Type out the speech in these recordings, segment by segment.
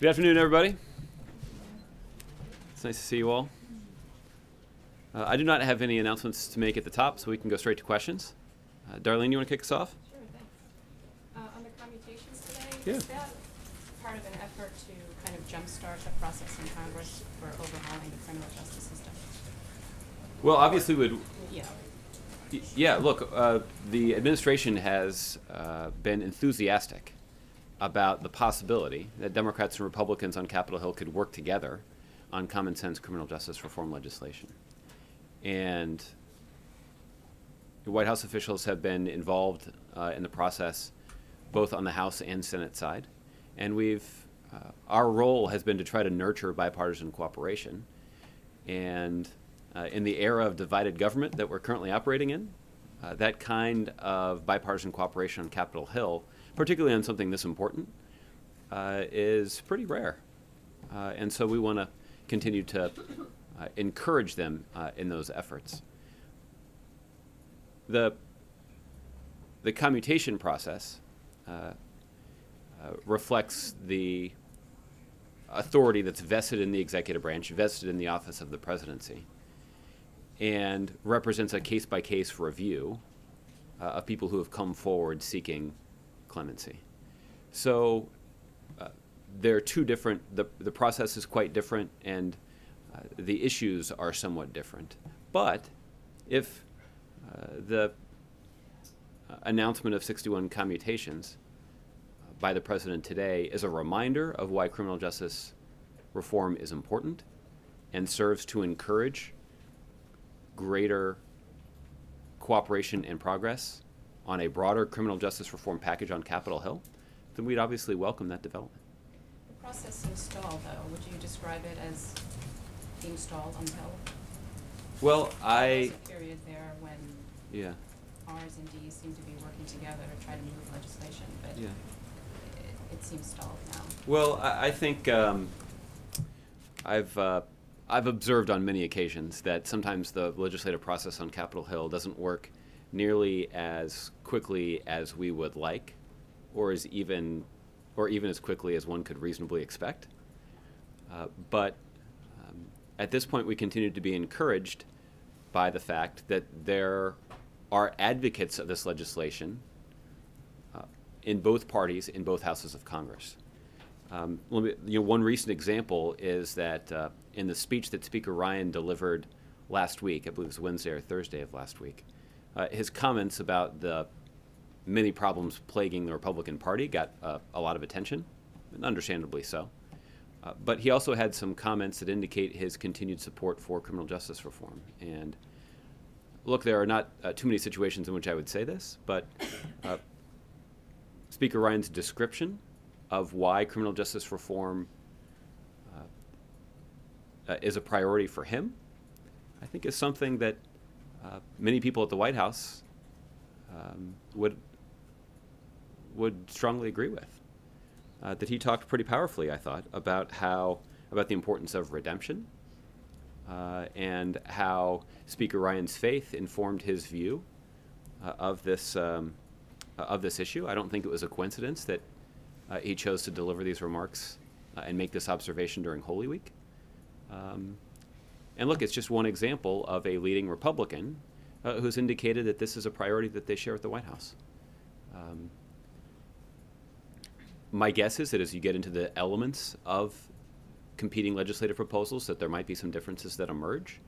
Good afternoon, everybody. It's nice to see you all. Uh, I do not have any announcements to make at the top, so we can go straight to questions. Uh, Darlene, you want to kick us off? Sure, thanks. Uh, on the commutations today, Yeah. is that part of an effort to kind of jumpstart the process in Congress for overhauling the criminal justice system? Well, obviously, would Yeah. yeah. Look, uh, the administration has uh, been enthusiastic about the possibility that Democrats and Republicans on Capitol Hill could work together on common sense criminal justice reform legislation, and White House officials have been involved uh, in the process, both on the House and Senate side, and we've uh, our role has been to try to nurture bipartisan cooperation, and uh, in the era of divided government that we're currently operating in, uh, that kind of bipartisan cooperation on Capitol Hill, particularly on something this important, uh, is pretty rare, uh, and so we want to continue to uh, encourage them uh, in those efforts. The the commutation process uh, uh, reflects the authority that's vested in the executive branch, vested in the office of the presidency, and represents a case by case review of people who have come forward seeking clemency. So uh, there are two different, the, the process is quite different, and uh, the issues are somewhat different. But if uh, the uh, announcement of 61 commutations uh, by the president today is a reminder of why criminal justice reform is important and serves to encourage greater cooperation and progress on a broader criminal justice reform package on Capitol Hill, then we'd obviously welcome that development. The process seems stalled, though. Would you describe it as being stalled on Hill? Well, There I, was a period there when yeah, Rs and Ds seemed to be working together to try to move legislation, but yeah. it, it seems stalled now. Well, I, I think um, I've uh, I've observed on many occasions that sometimes the legislative process on Capitol Hill doesn't work nearly as quickly as we would like, or as even or even as quickly as one could reasonably expect. Uh, but um, at this point, we continue to be encouraged by the fact that there are advocates of this legislation uh, in both parties, in both houses of Congress. Um, me, you know, one recent example is that uh, in the speech that Speaker Ryan delivered last week, I believe it was Wednesday or Thursday of last week, uh, his comments about the many problems plaguing the Republican Party got uh, a lot of attention, and understandably so. Uh, but he also had some comments that indicate his continued support for criminal justice reform. And look, there are not uh, too many situations in which I would say this, but uh, Speaker Ryan's description of why criminal justice reform uh, uh, is a priority for him, I think is something that uh, many people at the White House um, would would strongly agree with. Uh, that he talked pretty powerfully, I thought, about how about the importance of redemption uh, and how Speaker Ryan's faith informed his view uh, of this um, uh, of this issue. I don't think it was a coincidence that he chose to deliver these remarks and make this observation during Holy Week. Um, and look, it's just one example of a leading Republican uh, who's indicated that this is a priority that they share with the White House. Um, my guess is that as you get into the elements of competing legislative proposals, that there might be some differences that emerge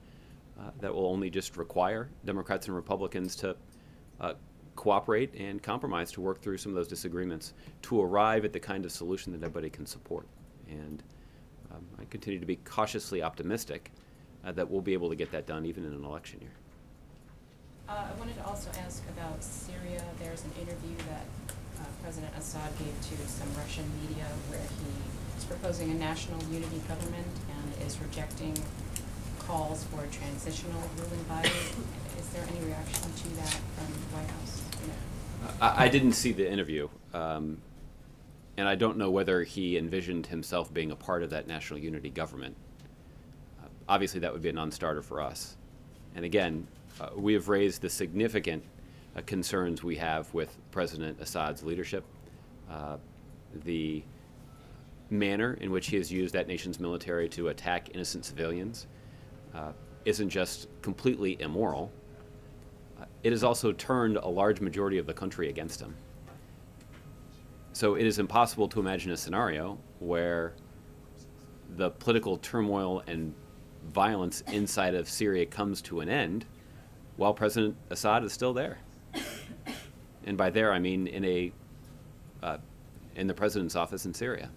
uh, that will only just require Democrats and Republicans to uh, cooperate and compromise to work through some of those disagreements to arrive at the kind of solution that everybody can support. And um, I continue to be cautiously optimistic uh, that we'll be able to get that done even in an election year. Uh, I wanted to also ask about Syria. There's an interview that uh, President Assad gave to some Russian media where he is proposing a national unity government and is rejecting calls for a transitional ruling body. Is there any reaction to that from the White House? I, I didn't see the interview, um, and I don't know whether he envisioned himself being a part of that national unity government. Obviously, that would be a non-starter for us. And again, uh, we have raised the significant uh, concerns we have with President Assad's leadership, uh, the manner in which he has used that nation's military to attack innocent civilians uh, isn't just completely immoral, uh, it has also turned a large majority of the country against him. So it is impossible to imagine a scenario where the political turmoil and violence inside of Syria comes to an end while President Assad is still there. And by there, I mean in a uh, in the president's office in Syria.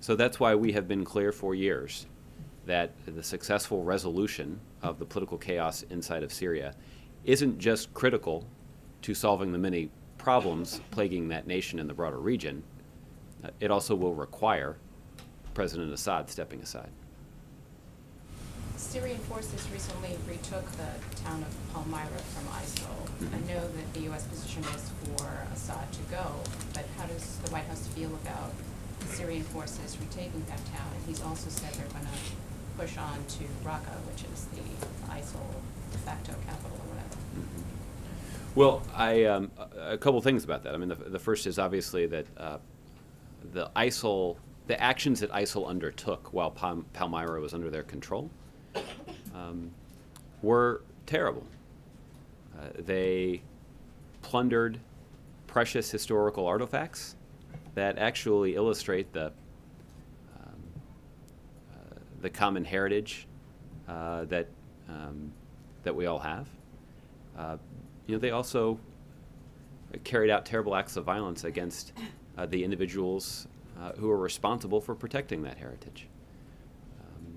So that's why we have been clear for years that the successful resolution of the political chaos inside of Syria isn't just critical to solving the many problems plaguing that nation and the broader region, it also will require President Assad stepping aside. Syrian forces recently retook the town of Palmyra from ISIL. I Mhm. know that the U.S. position is for Assad to go, but how does the White House feel about Syrian forces retaking that town? And he's also said they're going to push on to Raqqa, which is the ISIL de facto capital or whatever. Well, I um, a couple things about that. I mean, the, the first is obviously that uh, the ISIL, the actions that ISIL undertook while Palm, Palmyra was under their control, um, were terrible. Uh, they plundered precious historical artifacts that actually illustrate the um, uh, the common heritage uh, that um, that we all have. Uh, you know, they also carried out terrible acts of violence against uh, the individuals uh, who are responsible for protecting that heritage. Um,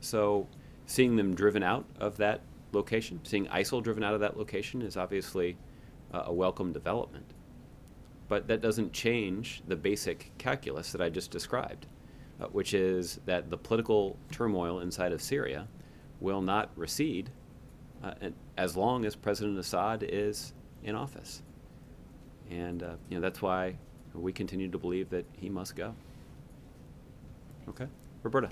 so, seeing them driven out of that location, seeing ISIL driven out of that location, is obviously uh, a welcome development. But that doesn't change the basic calculus that I just described, uh, which is that the political turmoil inside of Syria will not recede uh, as long as President Assad is in office. And uh, you know that's why we continue to believe that he must go. Okay, Roberta.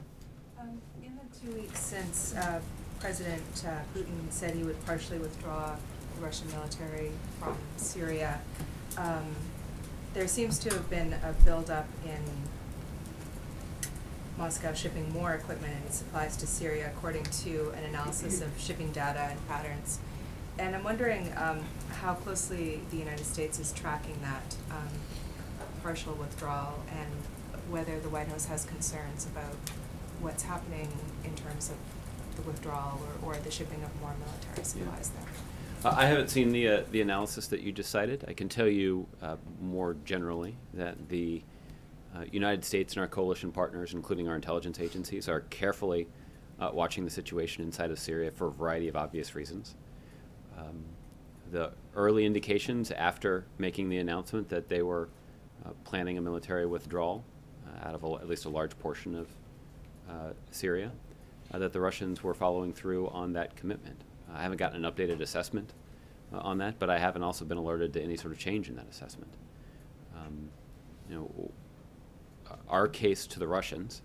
Two weeks since uh, President uh, Putin said he would partially withdraw the Russian military from Syria, um, there seems to have been a buildup in Moscow shipping more equipment and supplies to Syria according to an analysis of shipping data and patterns. And I'm wondering um, how closely the United States is tracking that um, partial withdrawal and whether the White House has concerns about what's happening in terms of the withdrawal or, or the shipping of more military supplies there. Uh, I haven't seen the uh, the analysis that you just cited. I can tell you uh, more generally that the uh, United States and our coalition partners, including our intelligence agencies, are carefully uh, watching the situation inside of Syria for a variety of obvious reasons. Um, the early indications after making the announcement that they were uh, planning a military withdrawal uh, out of a, at least a large portion of Syria, uh, that the Russians were following through on that commitment. I haven't gotten an updated assessment uh, on that, but I haven't also been alerted to any sort of change in that assessment. Um, you know, our case to the Russians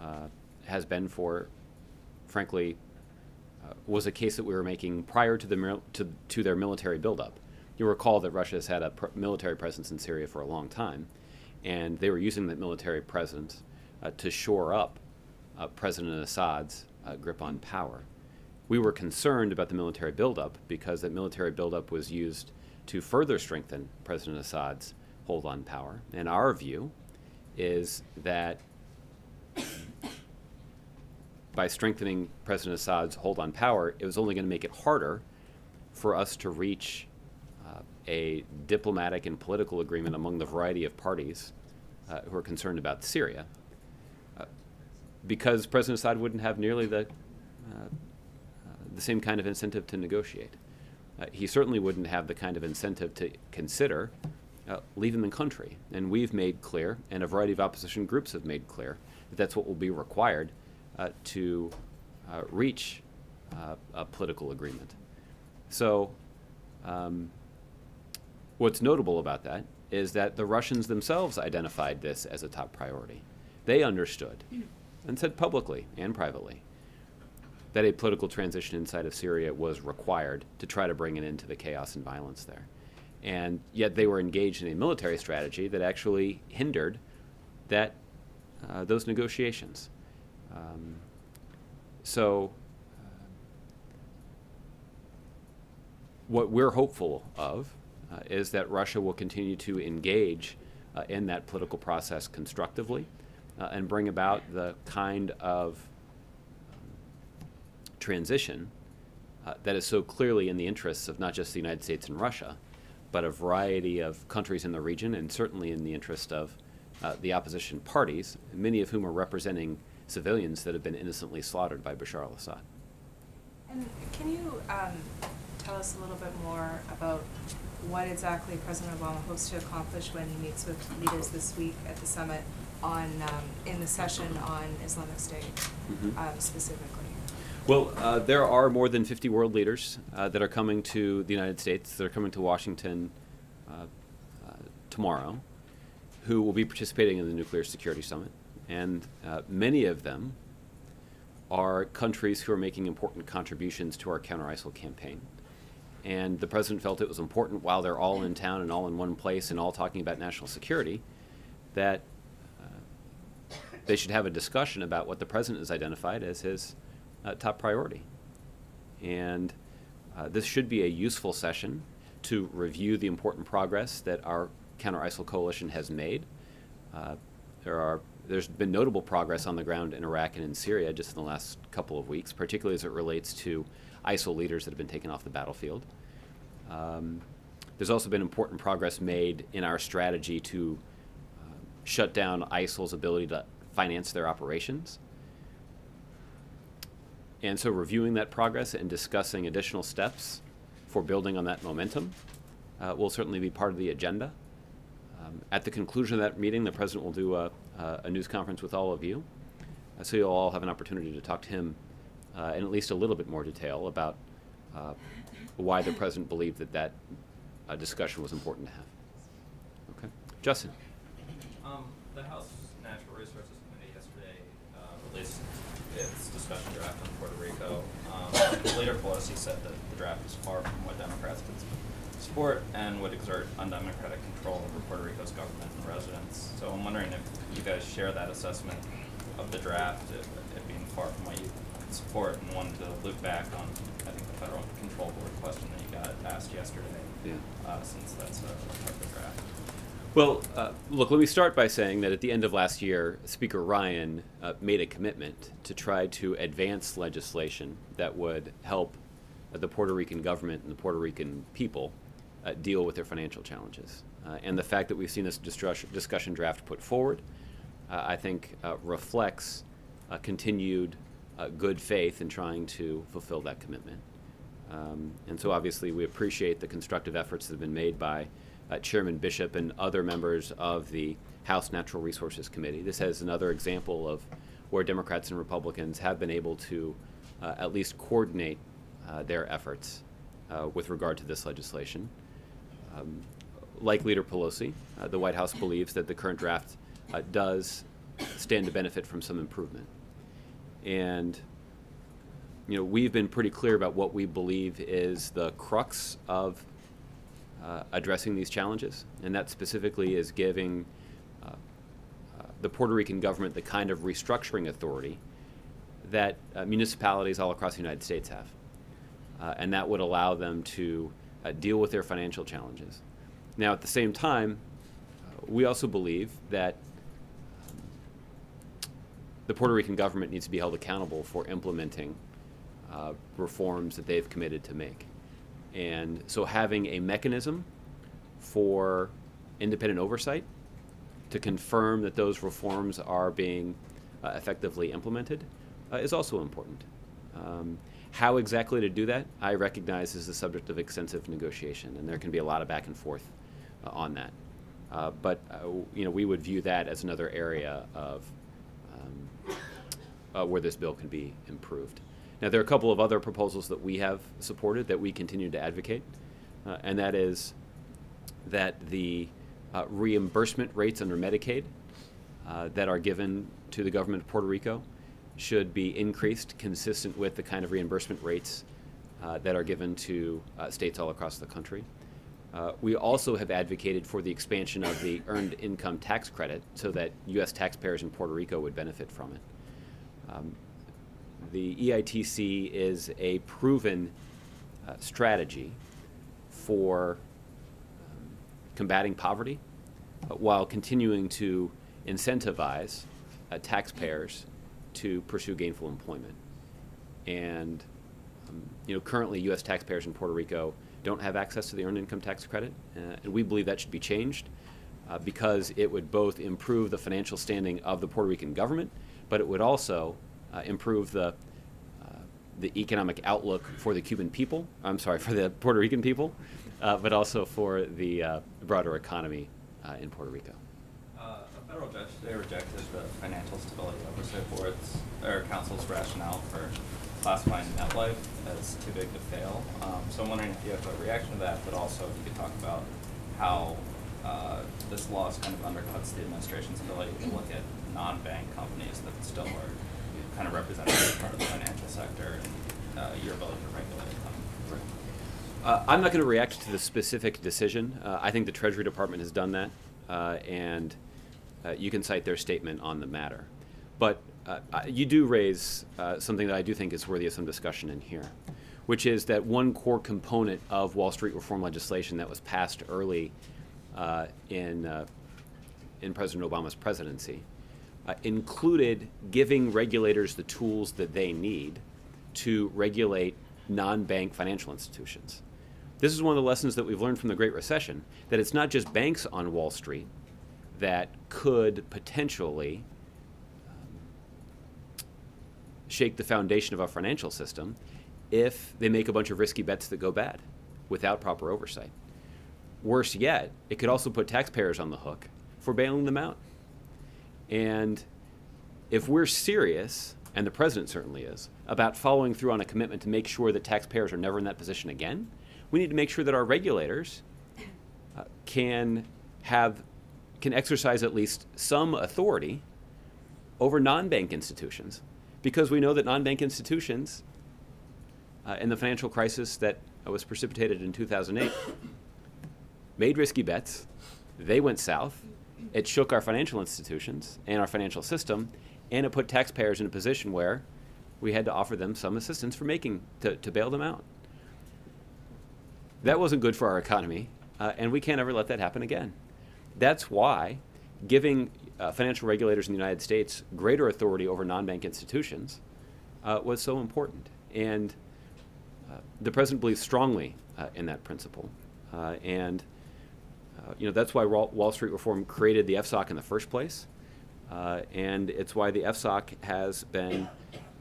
uh, has been for, frankly, uh, was a case that we were making prior to the to, to their military buildup. You recall that Russia has had a pr- military presence in Syria for a long time, and they were using that military presence uh, to shore up uh, President Assad's uh, grip on power. We were concerned about the military buildup because that military buildup was used to further strengthen President Assad's hold on power. And our view is that by strengthening President Assad's hold on power, it was only going to make it harder for us to reach uh, a diplomatic and political agreement among the variety of parties uh, who are concerned about Syria. Because President Assad wouldn't have nearly the, uh, uh, the same kind of incentive to negotiate. Uh, he certainly wouldn't have the kind of incentive to consider uh, leaving the country. And we've made clear, and a variety of opposition groups have made clear, that that's what will be required uh, to uh, reach a political agreement. So, um, what's notable about that is that the Russians themselves identified this as a top priority. They understood and said publicly and privately that a political transition inside of Syria was required to try to bring an end to the chaos and violence there. And yet they were engaged in a military strategy that actually hindered that uh, those negotiations. Um, so, uh, what we're hopeful of uh, is that Russia will continue to engage uh, in that political process constructively uh, and bring about the kind of transition uh, that is so clearly in the interests of not just the United States and Russia, but a variety of countries in the region, and certainly in the interest of uh, the opposition parties, many of whom are representing civilians that have been innocently slaughtered by Bashar al Assad. And can you um, tell us a little bit more about what exactly President Obama hopes to accomplish when he meets with leaders this week at the summit on um, in the session on Islamic State Mhm. um, specifically? Well, uh, there are more than 50 world leaders uh, that are coming to the United States, that are coming to Washington uh, uh, tomorrow, who will be participating in the Nuclear Security Summit. And uh, many of them are countries who are making important contributions to our counter ISIL campaign. And the president felt it was important while they're all in town and all in one place and all talking about national security that they should have a discussion about what the president has identified as his uh, top priority. And uh, this should be a useful session to review the important progress that our counter ISIL coalition has made. Uh, there are there's been notable progress on the ground in Iraq and in Syria just in the last couple of weeks, particularly as it relates to ISIL leaders that have been taken off the battlefield. Um, there's also been important progress made in our strategy to uh, shut down ISIL's ability to finance their operations. And so, reviewing that progress and discussing additional steps for building on that momentum uh, will certainly be part of the agenda. Um, at the conclusion of that meeting, the president will do a, a, news conference with all of you, uh, so you'll all have an opportunity to talk to him uh, in at least a little bit more detail about uh, why the president believed that that uh, discussion was important to have. Okay, Justin. Um, the House Natural Resources Committee yesterday released its discussion draft on Puerto Rico. Um, Leader Pelosi said that the draft is far from what Democrats could support and would exert undemocratic control over Puerto Rico's government and residents. So I'm wondering if you guys share that assessment of the draft, it, it being far from what you could support, and wanted to loop back on, I think, the federal control board question that you got asked yesterday, Yeah. uh, since that's a, a part of the draft. Well, uh, look, let me start by saying that at the end of last year, Speaker Ryan uh, made a commitment to try to advance legislation that would help uh, the Puerto Rican government and the Puerto Rican people uh, deal with their financial challenges. Uh, and the fact that we've seen this discussion, draft put forward, uh, I think, reflects continued good faith in trying to fulfill that commitment. Um, and so, obviously, we appreciate the constructive efforts that have been made by uh, Chairman Bishop and other members of the House Natural Resources Committee. This is another example of where Democrats and Republicans have been able to uh, at least coordinate uh, their efforts uh, with regard to this legislation. Um, like Leader Pelosi, uh, the White House believes that the current draft uh, does stand to benefit from some improvement. And you know, we've been pretty clear about what we believe is the crux of uh, addressing these challenges, and that specifically is giving uh, uh, the Puerto Rican government the kind of restructuring authority that uh, municipalities all across the United States have. And that would allow them to deal with their financial challenges. Now, at the same time, we also believe that um, the Puerto Rican government needs to be held accountable for implementing uh, reforms that they've committed to make. And so having a mechanism for independent oversight to confirm that those reforms are being uh, effectively implemented uh, is also important. Um, how exactly to do that, I recognize is the subject of extensive negotiation, and there can be a lot of back and forth uh, on that. Uh, but uh, you know, we would view that as another area of um, uh, where this bill can be improved. Now, there are a couple of other proposals that we have supported that we continue to advocate, uh, and that is that the uh, reimbursement rates under Medicaid uh, that are given to the government of Puerto Rico should be increased consistent with the kind of reimbursement rates uh, that are given to uh, states all across the country. Uh, we also have advocated for the expansion of the earned income tax credit so that U.S. taxpayers in Puerto Rico would benefit from it. Um, the EITC is a proven uh, strategy for um, combating poverty uh, while continuing to incentivize uh, taxpayers to pursue gainful employment. And um, you know, currently, U.S. taxpayers in Puerto Rico don't have access to the earned income tax credit, uh, and we believe that should be changed uh, because it would both improve the financial standing of the Puerto Rican government, but it would also improve the uh, the economic outlook for the Cuban people. I'm sorry, for the Puerto Rican people, uh, but also for the uh, broader economy uh, in Puerto Rico. Uh, a federal judge today rejected the Financial Stability Oversight Board's, or Council's rationale for classifying MetLife as too big to fail. Um, so I'm wondering if you have a reaction to that, but also if you could talk about how uh, this loss kind of undercuts the administration's ability to look at non-bank companies that still are kind of represented as part of the financial sector and uh, your ability to regulate them. Uh, I'm not going to react to the specific decision. Uh, I think the Treasury Department has done that, uh, and uh, you can cite their statement on the matter. But uh, you do raise something that I do think is worthy of some discussion in here, which is that one core component of Wall Street reform legislation that was passed early in in President Obama's presidency uh, included giving regulators the tools that they need to regulate non-bank financial institutions. This is one of the lessons that we've learned from the Great Recession that it's not just banks on Wall Street that could potentially um, shake the foundation of our financial system if they make a bunch of risky bets that go bad without proper oversight. Worse yet, it could also put taxpayers on the hook for bailing them out. And if we're serious, and the president certainly is, about following through on a commitment to make sure that taxpayers are never in that position again, we need to make sure that our regulators uh, can have can exercise at least some authority over non-bank institutions, because we know that non-bank institutions uh, in the financial crisis that was precipitated in 2008 made risky bets. They went south. It shook our financial institutions and our financial system, and it put taxpayers in a position where we had to offer them some assistance for making to, to bail them out. That wasn't good for our economy, uh, and we can't ever let that happen again. That's why giving uh, financial regulators in the United States greater authority over non-bank institutions uh, was so important. And uh, the president believes strongly uh, in that principle, uh, and you know that's why Wall Street reform created the FSOC in the first place, uh, and it's why the FSOC has been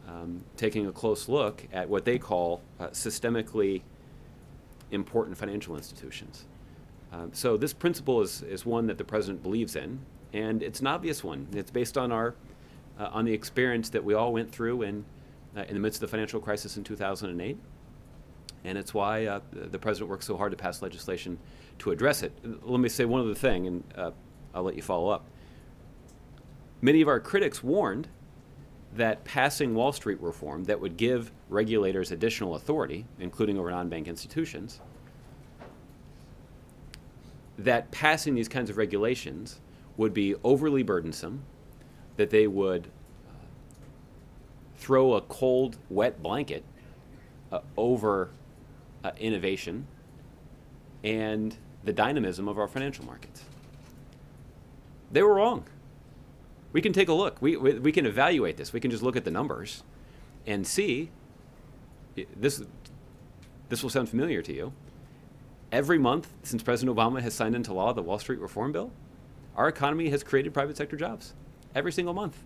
um, taking a close look at what they call uh, systemically important financial institutions. Um, so this principle is, is one that the president believes in, and it's an obvious one. It's based on our uh, on the experience that we all went through in uh, in the midst of the financial crisis in 2008, and it's why uh, the president worked so hard to pass legislation to address it. Let me say one other thing, and uh, I'll let you follow up. Many of our critics warned that passing Wall Street reform that would give regulators additional authority, including over non-bank institutions, that passing these kinds of regulations would be overly burdensome, that they would uh, throw a cold, wet blanket uh, over uh, innovation and the dynamism of our financial markets. They were wrong. We can take a look. We, we, we can evaluate this. We can just look at the numbers and see. This, this will sound familiar to you. Every month since President Obama has signed into law the Wall Street Reform Bill, our economy has created private sector jobs every single month.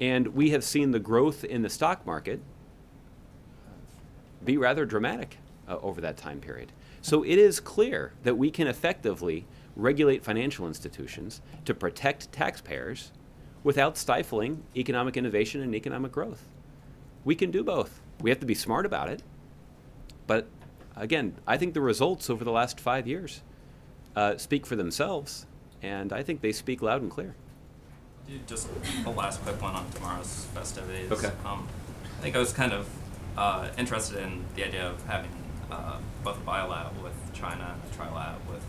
And we have seen the growth in the stock market be rather dramatic uh, over that time period. So it is clear that we can effectively regulate financial institutions to protect taxpayers without stifling economic innovation and economic growth. We can do both. We have to be smart about it. But again, I think the results over the last five years uh, speak for themselves, and I think they speak loud and clear. Just a last quick one on tomorrow's festivities. Okay. Um, I think I was kind of uh, interested in the idea of having uh, both a bilat with China and a trilat with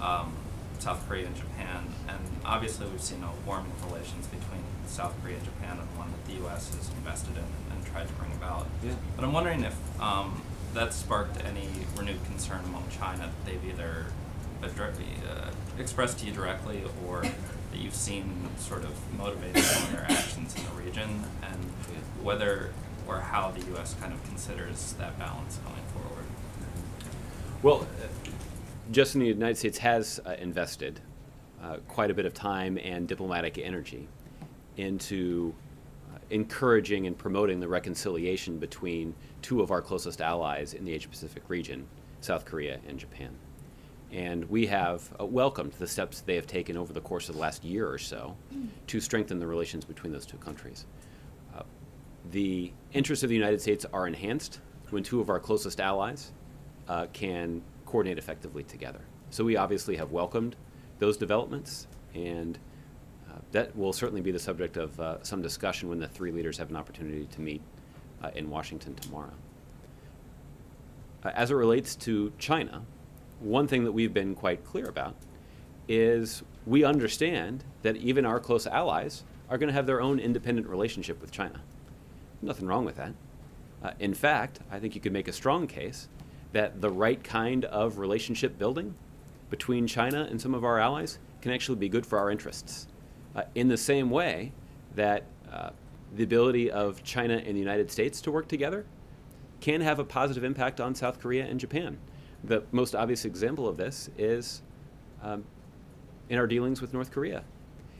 um, South Korea and Japan. And obviously, we've seen a warming of relations between South Korea and Japan, and one that the U.S. has invested in and, and tried to bring about. Yeah. But I'm wondering if um, that sparked any renewed concern among China that they've either uh, expressed to you directly or that you've seen sort of motivated some of their actions in the region, and whether or how the U.S. kind of considers that balance going forward. Well, uh, just in the United States has uh, invested uh, quite a bit of time and diplomatic energy into uh, encouraging and promoting the reconciliation between two of our closest allies in the Asia Pacific region, South Korea and Japan. And we have uh, welcomed the steps they have taken over the course of the last year or so to strengthen the relations between those two countries. Uh, the interests of the United States are enhanced when two of our closest allies uh, can coordinate effectively together. So we obviously have welcomed those developments, and uh, that will certainly be the subject of uh, some discussion when the three leaders have an opportunity to meet uh, in Washington tomorrow. Uh, as it relates to China, one thing that we've been quite clear about is we understand that even our close allies are going to have their own independent relationship with China. Nothing wrong with that. Uh, in fact, I think you could make a strong case that the right kind of relationship building between China and some of our allies can actually be good for our interests. Uh, in the same way that uh, the ability of China and the United States to work together can have a positive impact on South Korea and Japan. The most obvious example of this is um, in our dealings with North Korea.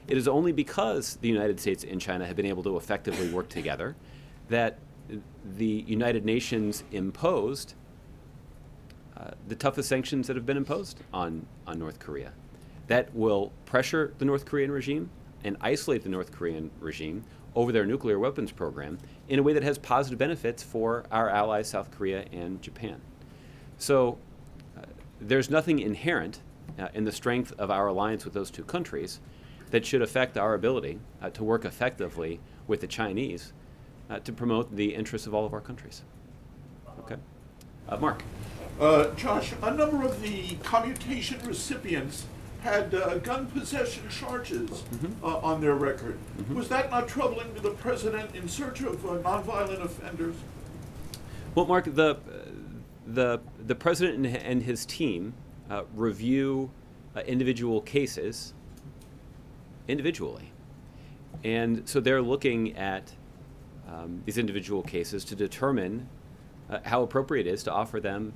It is only because the United States and China have been able to effectively work together that the United Nations imposed uh, the toughest sanctions that have been imposed on, on North Korea. That will pressure the North Korean regime and isolate the North Korean regime over their nuclear weapons program in a way that has positive benefits for our allies, South Korea and Japan. So uh, there's nothing inherent uh, in the strength of our alliance with those two countries that should affect our ability uh, to work effectively with the Chinese uh, to promote the interests of all of our countries. Okay? Uh, Mark. Uh, Josh, a number of the commutation recipients had uh, gun possession charges Mhm. uh, on their record. Mhm. Was that not troubling to the president in search of uh, nonviolent offenders? Well, Mark, the the the president and, and his team uh, review uh, individual cases individually, and so they're looking at um, these individual cases to determine uh, how appropriate it is to offer them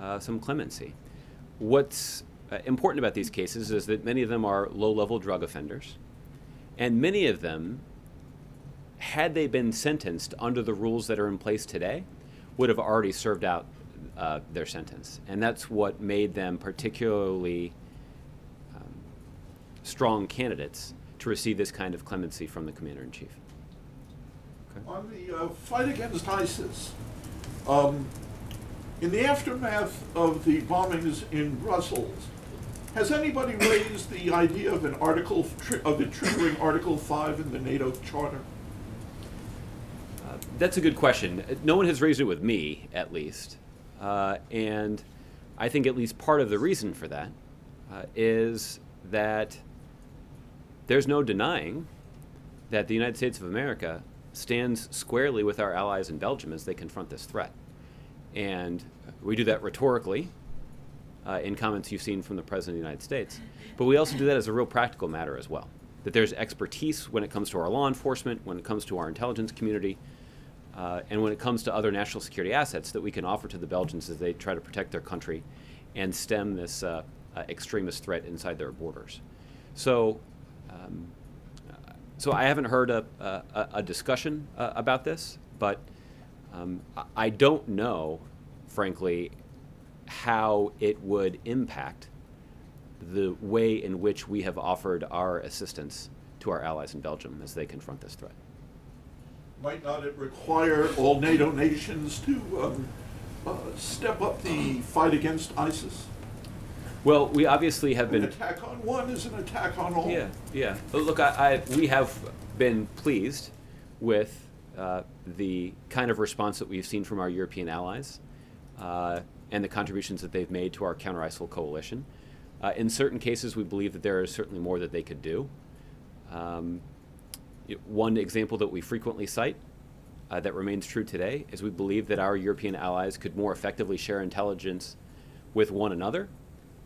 uh, some clemency. What's uh, important about these cases is that many of them are low-level drug offenders, and many of them had they been sentenced under the rules that are in place today, would have already served out uh, their sentence. And that's what made them particularly um, strong candidates to receive this kind of clemency from the commander in chief. Okay. On the uh, fight against ISIS, um, in the aftermath of the bombings in Brussels, has anybody raised the idea of an article of it triggering Article Five in the NATO Charter? Uh, that's a good question. No one has raised it with me, at least. Uh, and I think at least part of the reason for that uh, is that there's no denying that the United States of America stands squarely with our allies in Belgium as they confront this threat. And we do that rhetorically uh, in comments you've seen from the President of the United States, but we also do that as a real practical matter as well. That there's expertise when it comes to our law enforcement, when it comes to our intelligence community, uh, and when it comes to other national security assets that we can offer to the Belgians as they try to protect their country and stem this uh, uh, extremist threat inside their borders. So, um, so I haven't heard a, a, a discussion uh, about this, but um, I- don't know, frankly, how it would impact the way in which we have offered our assistance to our allies in Belgium as they confront this threat. Might not it require all NATO nations to um, uh, step up the fight against ISIS? Well, we obviously have An been. attack on one is an attack on all. Yeah, yeah. But look, I, I, we have been pleased with uh, the kind of response that we've seen from our European allies uh, and the contributions that they've made to our counter ISIL coalition. Uh, in certain cases, we believe that there is certainly more that they could do. Um, one example that we frequently cite uh, that remains true today is we believe that our European allies could more effectively share intelligence with one another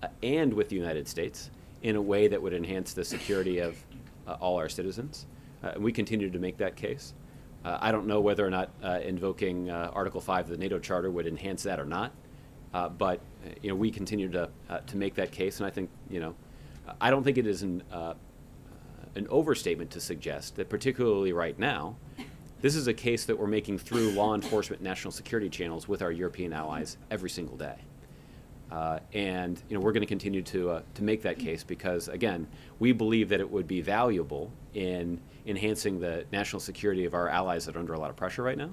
uh, and with the United States in a way that would enhance the security of uh, all our citizens. Uh, and we continue to make that case. Uh, I don't know whether or not uh, invoking uh, Article 5 of the NATO Charter would enhance that or not, uh, but you know we continue to uh, to make that case, and I think you know I don't think it is an an overstatement to suggest that particularly right now, this is a case that we're making through law enforcement national security channels with our European allies every single day. Uh, and you know we're going to continue to uh, to make that case because again we believe that it would be valuable in enhancing the national security of our allies that are under a lot of pressure right now.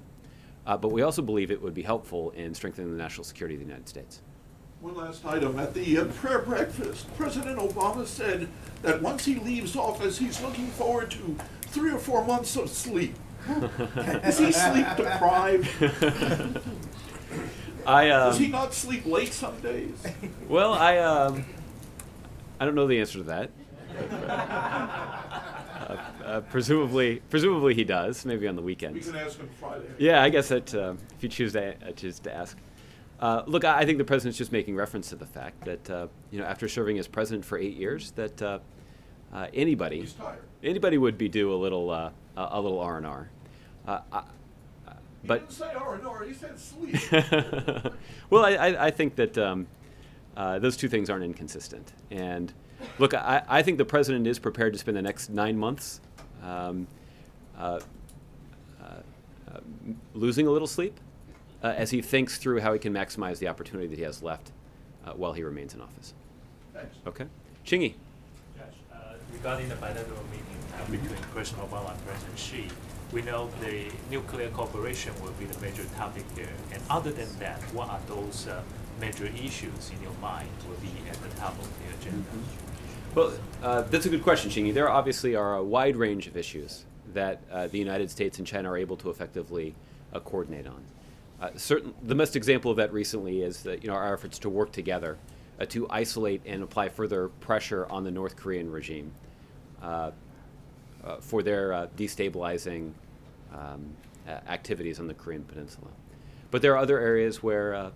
Uh, but we also believe it would be helpful in strengthening the national security of the United States. One last item. At the uh, prayer breakfast, President Obama said that once he leaves office, he's looking forward to three or four months of sleep. Is he sleep deprived? I um, Does he not sleep late some days? well I um, I don't know the answer to that. Uh, uh, presumably, presumably he does. Maybe on the weekends. We can ask him Friday. Yeah, I guess that uh, if you choose to uh, choose to ask. Uh, look, I I think the president's just making reference to the fact that uh, you know after serving as president for eight years, that uh, uh, anybody anybody would be due a little uh, a a little R and R. I- He But didn't and R. He said sleep. well, I, I, I think that um, uh, those two things aren't inconsistent. And look, I, I think the president is prepared to spend the next nine months um, uh, uh, uh, losing a little sleep uh, as he thinks through how he can maximize the opportunity that he has left uh, while he remains in office. Thanks. Okay, Chingy. Josh, uh, regarding the bilateral meeting uh, between President Obama and President Xi, we know the nuclear cooperation will be the major topic there. And other than that, what are those uh, major issues in your mind will be at the top of the agenda? Well, uh, that's a good question, Chingy. There obviously are a wide range of issues that uh, the United States and China are able to effectively uh, coordinate on. Uh, certain, the best example of that recently is that you know our efforts to work together uh, to isolate and apply further pressure on the North Korean regime for their uh, destabilizing um, uh, activities on the Korean Peninsula. But there are other areas where uh,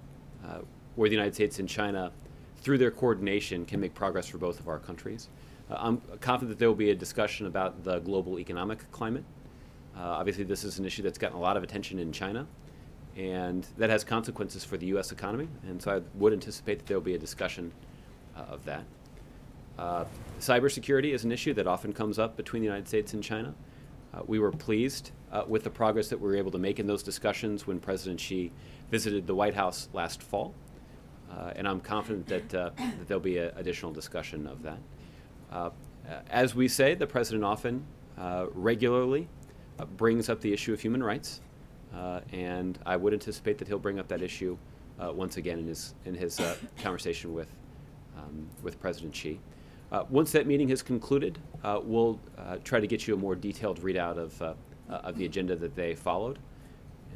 uh, where the United States and China, through their coordination, can make progress for both of our countries. Uh, I'm confident that there will be a discussion about the global economic climate. Uh, obviously, this is an issue that's gotten a lot of attention in China, and that has consequences for the U.S. economy. And so I would anticipate that there will be a discussion uh, of that. Uh, cybersecurity is an issue that often comes up between the United States and China. Uh, we were pleased uh, with the progress that we were able to make in those discussions when President Xi visited the White House last fall. Uh, and I'm confident that, uh, that there'll be a, additional discussion of that. As we say, the president often regularly brings up the issue of human rights, and I would anticipate that he'll bring up that issue once again in his in his conversation with um, with President Xi. Uh, once that meeting has concluded, uh, we'll uh, try to get you a more detailed readout of uh, of the agenda that they followed,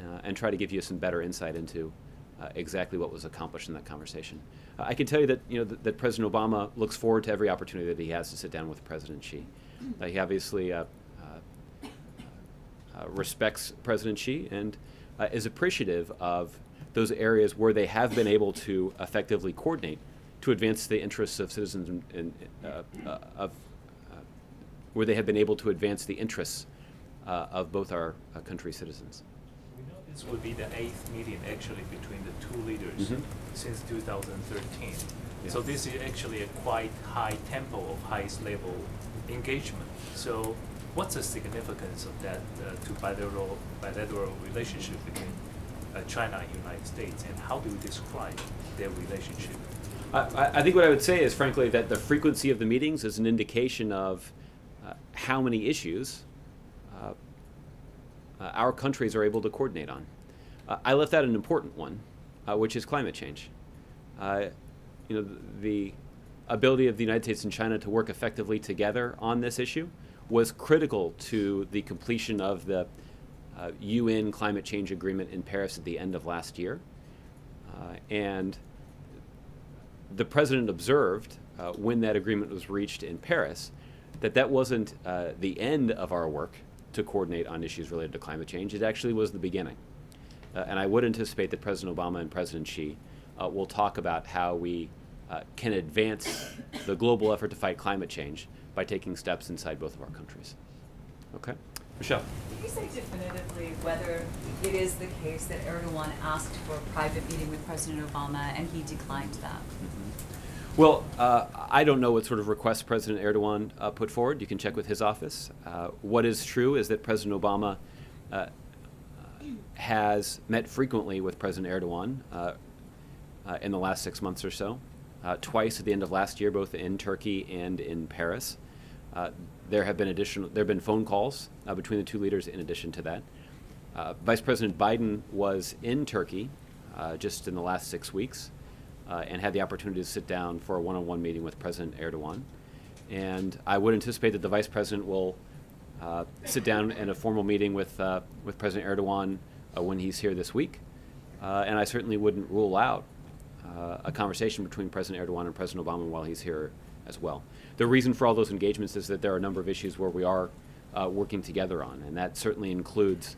uh, and try to give you some better insight into exactly what was accomplished in that conversation. I can tell you that you know that, that President Obama looks forward to every opportunity that he has to sit down with President Xi. He obviously respects President Xi and is appreciative of those areas where they have been able to effectively coordinate to advance the interests of citizens and, and uh, uh, of uh, where they have been able to advance the interests uh, of both our uh, country's citizens. We know this will be the eighth meeting actually between the two leaders Mhm. since 2013. Yeah. So this is actually a quite high tempo of highest level engagement. So what's the significance of that uh, to bilateral bilateral relationship between uh, China and United States, and how do you describe their relationship? I, I- think what I would say is, frankly, that the frequency of the meetings is an indication of uh, how many issues uh, uh, our countries are able to coordinate on. Uh, I left out an important one, uh, which is climate change. Uh, you know, th- the ability of the United States and China to work effectively together on this issue was critical to the completion of the UN climate change agreement in Paris at the end of last year. And the president observed uh, when that agreement was reached in Paris that that wasn't uh, the end of our work to coordinate on issues related to climate change. It actually was the beginning. Uh, and I would anticipate that President Obama and President Xi uh, will talk about how we uh, can advance the global effort to fight climate change by taking steps inside both of our countries. Okay? Michelle. Can you say definitively whether it is the case that Erdogan asked for a private meeting with President Obama and he declined that? Well, uh, I don't know what sort of request President Erdogan uh, put forward. You can check with his office. Uh, what is true is that President Obama uh, has met frequently with President Erdogan uh, uh, in the last six months or so, twice at the end of last year, both in Turkey and in Paris. There have been additional. There have been phone calls between the two leaders. In addition to that, Vice President Biden was in Turkey just in the last six weeks uh, and had the opportunity to sit down for a one-on-one meeting with President Erdogan. And I would anticipate that the vice president will uh, sit down in a formal meeting with uh, with President Erdogan uh, when he's here this week. Uh, and I certainly wouldn't rule out uh, a conversation between President Erdogan and President Obama while he's here as well. The reason for all those engagements is that there are a number of issues where we are working together on, and that certainly includes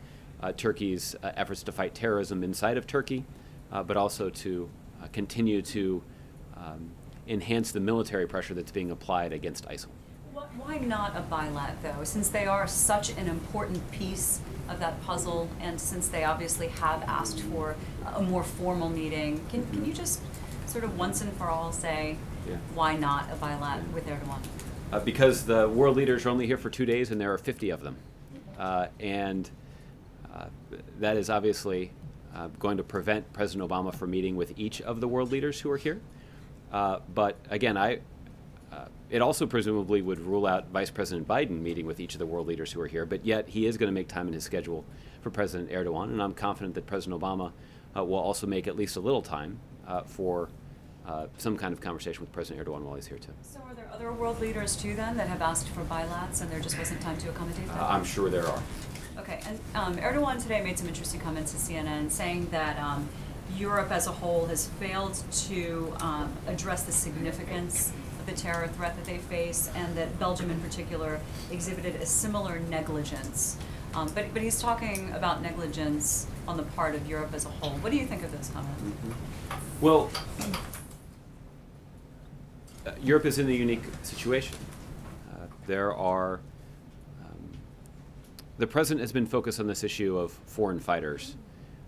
Turkey's efforts to fight terrorism inside of Turkey, but also to uh, continue to um, enhance the military pressure that's being applied against ISIL. Why not a bilat, though, since they are such an important piece of that puzzle, and since they obviously have asked for a more formal meeting? Can, can you just sort of once and for all say yeah. why not a bilat with Erdogan? Uh, because the world leaders are only here for two days, and there are 50 of them, uh, and uh, that is obviously uh, going to prevent President Obama from meeting with each of the world leaders who are here. Uh, but again, I, uh, it also presumably would rule out Vice President Biden meeting with each of the world leaders who are here. But yet, he is going to make time in his schedule for President Erdogan, and I'm confident that President Obama uh, will also make at least a little time uh, for. Uh, some kind of conversation with President Erdogan while he's here too. So, are there other world leaders too then that have asked for bilats, and there just wasn't time to accommodate them? I'm sure there are. Okay, and um, Erdogan today made some interesting comments to CNN saying that um, Europe as a whole has failed to um, address the significance of the terror threat that they face, and that Belgium in particular exhibited a similar negligence. Um, but, but he's talking about negligence on the part of Europe as a whole. What do you think of those comments? Mm -hmm. Well, uh, Europe is in a unique situation. Uh, there are the president has been focused on this issue of foreign fighters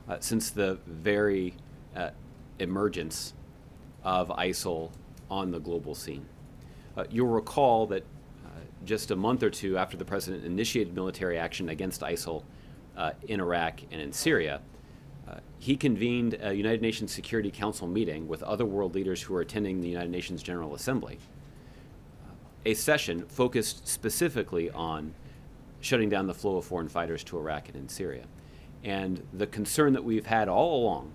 uh, since the very uh, emergence of ISIL on the global scene. Uh, you'll recall that uh, just a month or two after the president initiated military action against ISIL in Iraq and in Syria, uh, he convened a United Nations Security Council meeting with other world leaders who were attending the United Nations General Assembly. a session focused specifically on shutting down the flow of foreign fighters to Iraq and in Syria. And the concern that we've had all along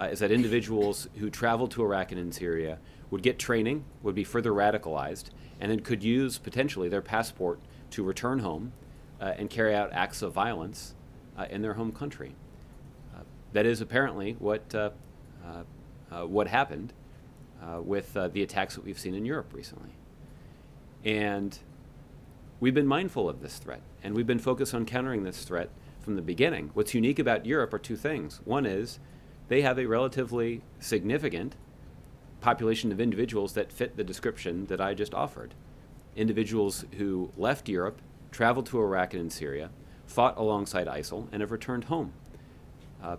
uh, is that individuals who travel to Iraq and in Syria would get training, would be further radicalized, and then could use potentially their passport to return home uh, and carry out acts of violence uh, in their home country. Uh, that is apparently what, uh, uh, what happened with the attacks that we've seen in Europe recently. And we've been mindful of this threat, and we've been focused on countering this threat from the beginning. What's unique about Europe are two things. One is they have a relatively significant population of individuals that fit the description that I just offered. Individuals who left Europe, traveled to Iraq and in Syria, fought alongside ISIL, and have returned home. Uh,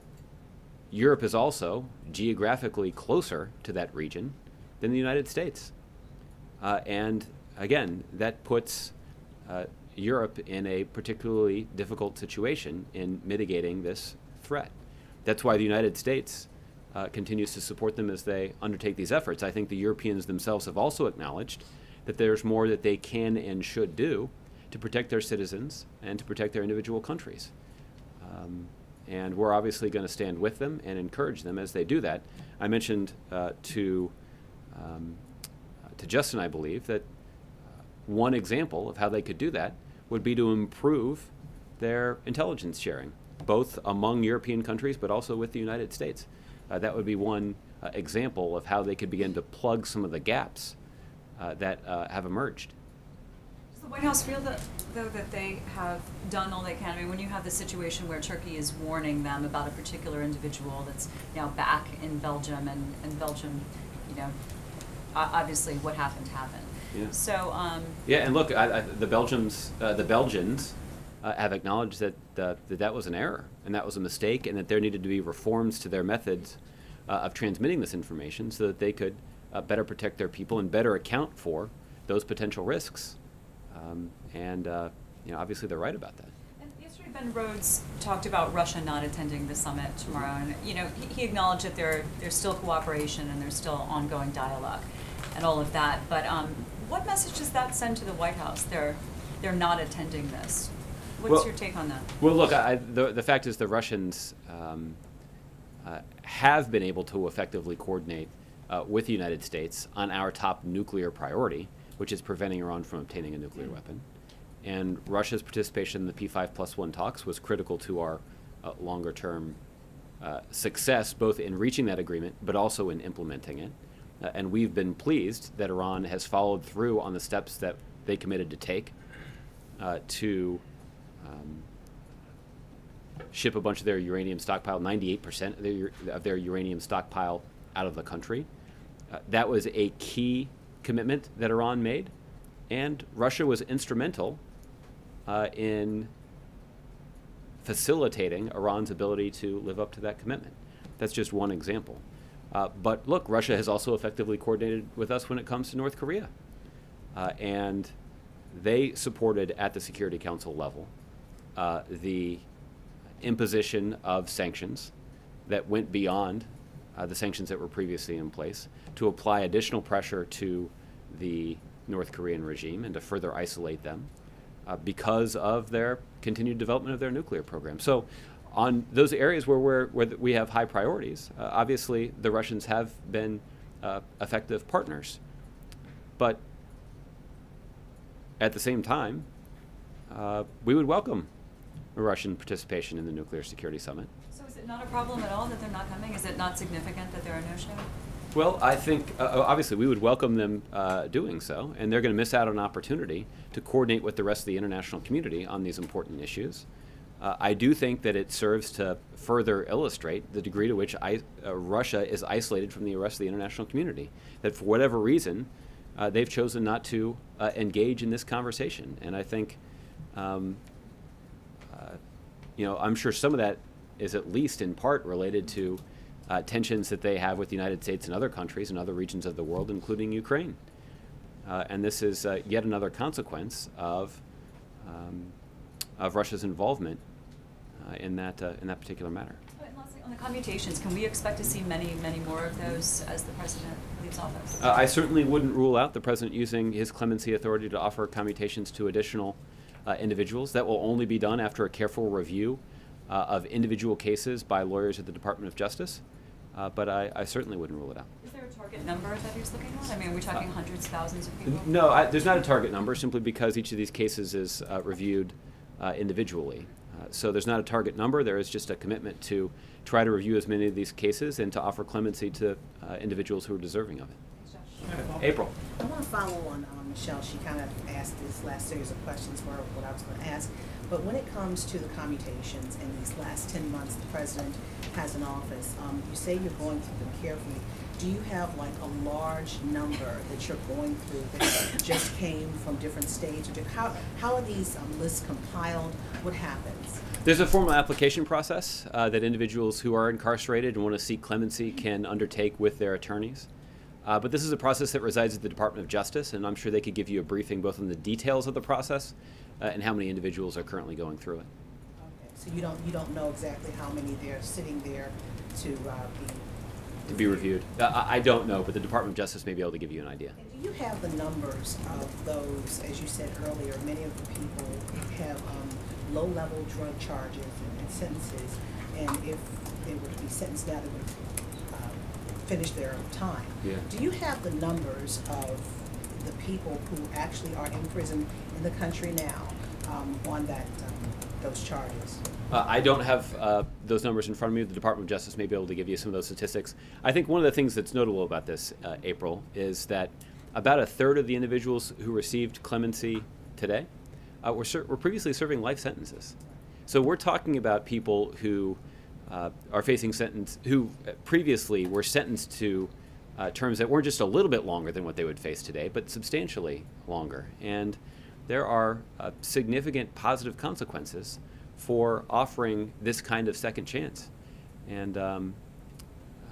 Europe is also geographically closer to that region than the United States. Uh, and again, that puts uh, Europe in a particularly difficult situation in mitigating this threat. That's why the United States uh, continues to support them as they undertake these efforts. I think the Europeans themselves have also acknowledged that there's more that they can and should do to protect their citizens and to protect their individual countries. Um, and we're obviously going to stand with them and encourage them as they do that. I mentioned uh, to um, to Justin, I believe, that one example of how they could do that would be to improve their intelligence sharing, both among European countries but also with the United States. uh, that would be one uh, example of how they could begin to plug some of the gaps uh, that uh, have emerged. The White House feel that, though, that they have done all they can? I mean, when you have the situation where Turkey is warning them about a particular individual that's now back in Belgium, and, and Belgium, you know, obviously what happened happened. Yeah. So, um, Yeah, and look, I, I, the Belgians, uh, the Belgians uh, have acknowledged that, uh, that that was an error and that was a mistake, and that there needed to be reforms to their methods uh, of transmitting this information so that they could uh, better protect their people and better account for those potential risks. Um, and uh, you know, obviously, they're right about that. And yesterday, Ben Rhodes talked about Russia not attending the summit tomorrow, and you know he, he acknowledged that there there's still cooperation and there's still ongoing dialogue, and all of that. But um, what message does that send to the White House? They're they're not attending this. What's Well- your take on that? Well, look, I, the, the fact is the Russians um, uh, have been able to effectively coordinate uh, with the United States on our top nuclear priority, which is preventing Iran from obtaining a nuclear weapon. And Russia's participation in the P5 plus one talks was critical to our uh, longer term uh, success, both in reaching that agreement, but also in implementing it. Uh, and we've been pleased that Iran has followed through on the steps that they committed to take uh, to um, ship a bunch of their uranium stockpile, 98% of their, of their uranium stockpile out of the country. Uh, that was a key commitment that Iran made, and Russia was instrumental uh, in facilitating Iran's ability to live up to that commitment. That's just one example. Uh, but look, Russia has also effectively coordinated with us when it comes to North Korea. Uh, and they supported at the Security Council level uh, the imposition of sanctions that went beyond uh, the sanctions that were previously in place to apply additional pressure to the North Korean regime and to further isolate them uh, because of their continued development of their nuclear program. So, on those areas where, we're, where we have high priorities, uh, obviously the Russians have been uh, effective partners. But at the same time, uh, we would welcome Russian participation in the Nuclear Security Summit. It not a problem at all that they're not coming? Is it not significant that there are no-show? Well, I think uh, obviously we would welcome them uh, doing so, and they're going to miss out on an opportunity to coordinate with the rest of the international community on these important issues. Uh, I do think that it serves to further illustrate the degree to which I, uh, Russia is isolated from the rest of the international community. That for whatever reason, uh, they've chosen not to uh, engage in this conversation, and I think. Um, uh, you know, I'm sure some of that is at least in part related to uh, tensions that they have with the United States and other countries and other regions of the world, including Ukraine. Uh, and this is uh, yet another consequence of um, of Russia's involvement uh, in that uh, in that particular matter. Lastly, on the commutations, can we expect to see many, many more of those as the president leaves office? Uh, I certainly wouldn't rule out the president using his clemency authority to offer commutations to additional uh, individuals. That will only be done after a careful review uh, of individual cases by lawyers at the Department of Justice. Uh, but I, I certainly wouldn't rule it out. Is there a target number that he's looking at? I mean, are we talking hundreds, thousands of people? No, I, there's not a target number simply because each of these cases is uh, reviewed uh, individually. Uh, so there's not a target number. There is just a commitment to try to review as many of these cases and to offer clemency to uh, individuals who are deserving of it. April. I want to follow on um, Michelle. She kind of asked this last series of questions were what I was going to ask. But when it comes to the commutations in these last 10 months the president has an office, um, you say you're going through them carefully. Do you have like a large number that you're going through that just came from different states? Or how, how are these um, lists compiled? What happens? There's a formal application process uh, that individuals who are incarcerated and want to seek clemency can undertake with their attorneys. Uh, but this is a process that resides at the Department of Justice, and I'm sure they could give you a briefing both on the details of the process uh, and how many individuals are currently going through it. Okay. So you don't, you don't know exactly how many they're sitting there to uh, be To be reviewed. Uh, I I don't know, but the Department of Justice may be able to give you an idea. And do you have the numbers of those, as you said earlier, many of the people have um, low-level drug charges and and sentences, and if they were to be sentenced now, they would uh, finish their time. Yeah. Do you have the numbers of the people who actually are in prison in the country now um, on that, um, those charges? Uh, I don't have uh, those numbers in front of me. The Department of Justice may be able to give you some of those statistics. I think one of the things that's notable about this, uh, April, is that about a third of the individuals who received clemency today uh, were, were previously serving life sentences. So we're talking about people who uh, are facing sentence, who uh, previously were sentenced to uh, terms that weren't just a little bit longer than what they would face today, but substantially longer. And there are uh, significant positive consequences for offering this kind of second chance. And um,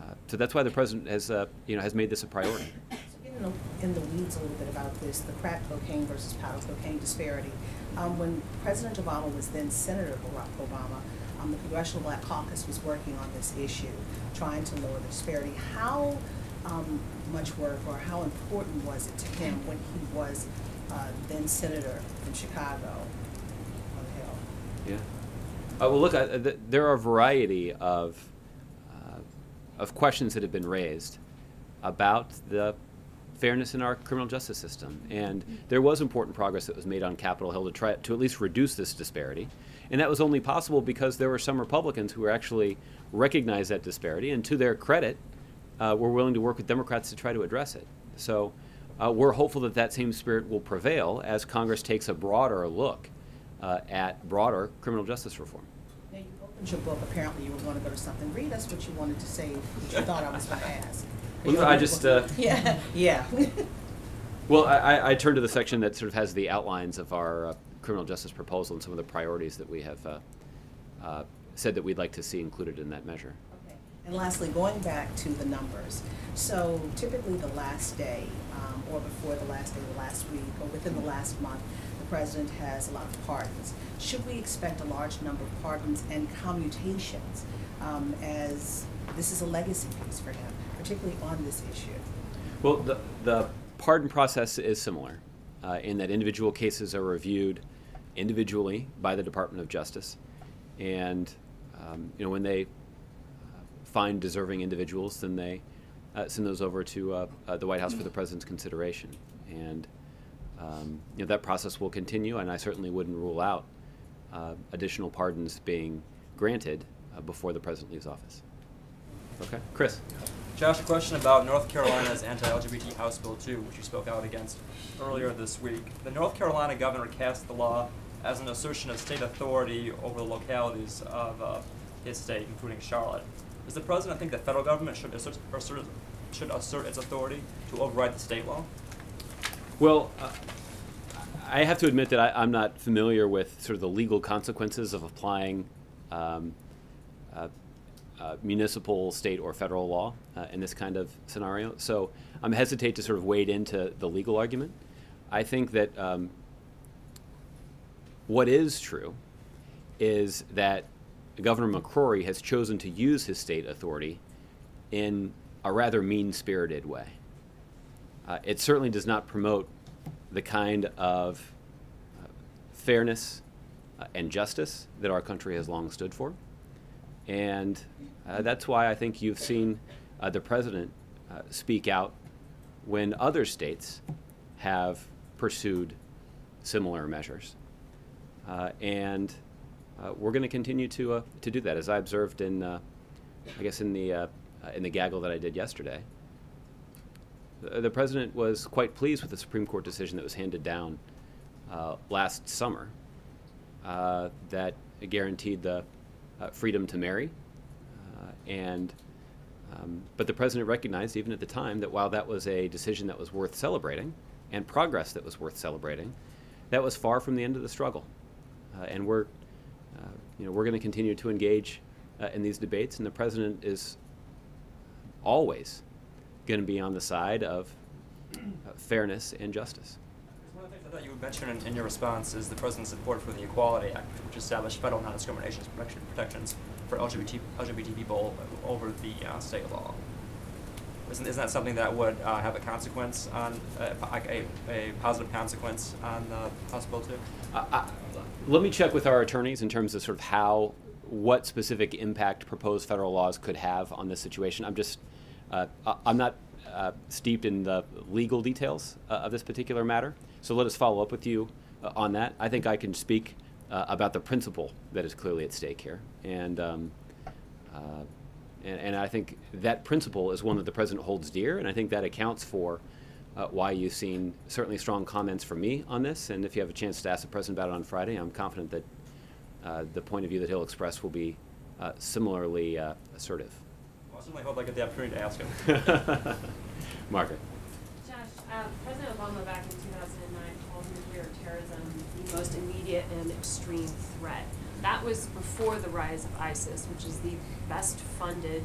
uh, so that's why the president has, uh, you know, has made this a priority. So getting in the- in the weeds a little bit about this, the crack cocaine versus powder cocaine disparity. Um, when President Obama was then Senator Barack Obama, um, the Congressional Black Caucus was working on this issue, trying to lower the disparity. How um, much work or how important was it to him when he was uh, then Senator from Chicago on the Hill? Yeah. Uh, well, look, uh, th- there are a variety of uh, of questions that have been raised about the fairness in our criminal justice system, and there was important progress that was made on Capitol Hill to try to at least reduce this disparity, and that was only possible because there were some Republicans who actually recognized that disparity, and to their credit, uh, were willing to work with Democrats to try to address it. So. Uh, we're hopeful that that same spirit will prevail as Congress takes a broader look uh, at broader criminal justice reform. Now, you opened your book, apparently you were going to go to something. Read us what you wanted to say, what you thought I was going to ask. Well, I just, uh, Yeah, yeah. Well, I, I, I turn to the section that sort of has the outlines of our uh, criminal justice proposal and some of the priorities that we have uh, uh, said that we'd like to see included in that measure. And lastly, going back to the numbers, so typically the last day, um, or before the last day, the last week, or within the last month, the president has a lot of pardons. Should we expect a large number of pardons and commutations, um, as this is a legacy piece for him, particularly on this issue? Well, the, the pardon process is similar uh, in that individual cases are reviewed individually by the Department of Justice. And, um, you know, when they find deserving individuals, then they uh, send those over to uh, uh, the White House for the President's consideration. And, um, you know, that process will continue, and I certainly wouldn't rule out uh, additional pardons being granted uh, before the President leaves office. Okay, Chris? Josh, a question about North Carolina's anti-LGBT House Bill 2, which you spoke out against earlier this week. The North Carolina governor cast the law as an assertion of state authority over the localities of uh, his state, including Charlotte. Does the president think the federal government should assert, assert, should assert its authority to override the state law? Well, uh, I have to admit that I, I'm not familiar with sort of the legal consequences of applying um, uh, uh, municipal, state, or federal law uh, in this kind of scenario. So I'm hesitate to sort of wade into the legal argument. I think that um, what is true is that Governor McCrory has chosen to use his state authority in a rather mean spirited way. Uh, it certainly does not promote the kind of uh, fairness uh, and justice that our country has long stood for. And uh, that's why I think you've seen uh, the president uh, speak out when other states have pursued similar measures. And we're going to continue to, uh, to do that. As I observed in, uh, I guess, in the, uh, uh, in the gaggle that I did yesterday, the, the president was quite pleased with the Supreme Court decision that was handed down uh, last summer uh, that guaranteed the uh, freedom to marry. Uh, and um, but the president recognized, even at the time, that while that was a decision that was worth celebrating and progress that was worth celebrating, that was far from the end of the struggle. Uh, and we're, uh, you know, we're going to continue to engage uh, in these debates, and the president is always going to be on the side of uh, fairness and justice. One of the things I thought you would mention in, in your response is the president's support for the Equality Act, which established federal non-discrimination protection, protections for LGBT, LGBT people over the uh, state law. Isn't, isn't that something that would uh, have a consequence on, uh, a, a, a positive consequence on the House Bill 2? Let me check with our attorneys in terms of sort of how, what specific impact proposed federal laws could have on this situation. I'm just, uh, I'm not uh, steeped in the legal details uh, of this particular matter, so let us follow up with you uh, on that. I think I can speak uh, about the principle that is clearly at stake here. And, um, uh, and, and I think that principle is one that the president holds dear, and I think that accounts for uh, why you've seen certainly strong comments from me on this. And if you have a chance to ask the president about it on Friday, I'm confident that uh, the point of view that he'll express will be uh, similarly uh, assertive. Well, I certainly hope I get the opportunity to ask him. Margaret. Josh, um, President Obama back in 2009 called nuclear terrorism the most immediate and extreme threat. That was before the rise of ISIS, which is the best funded,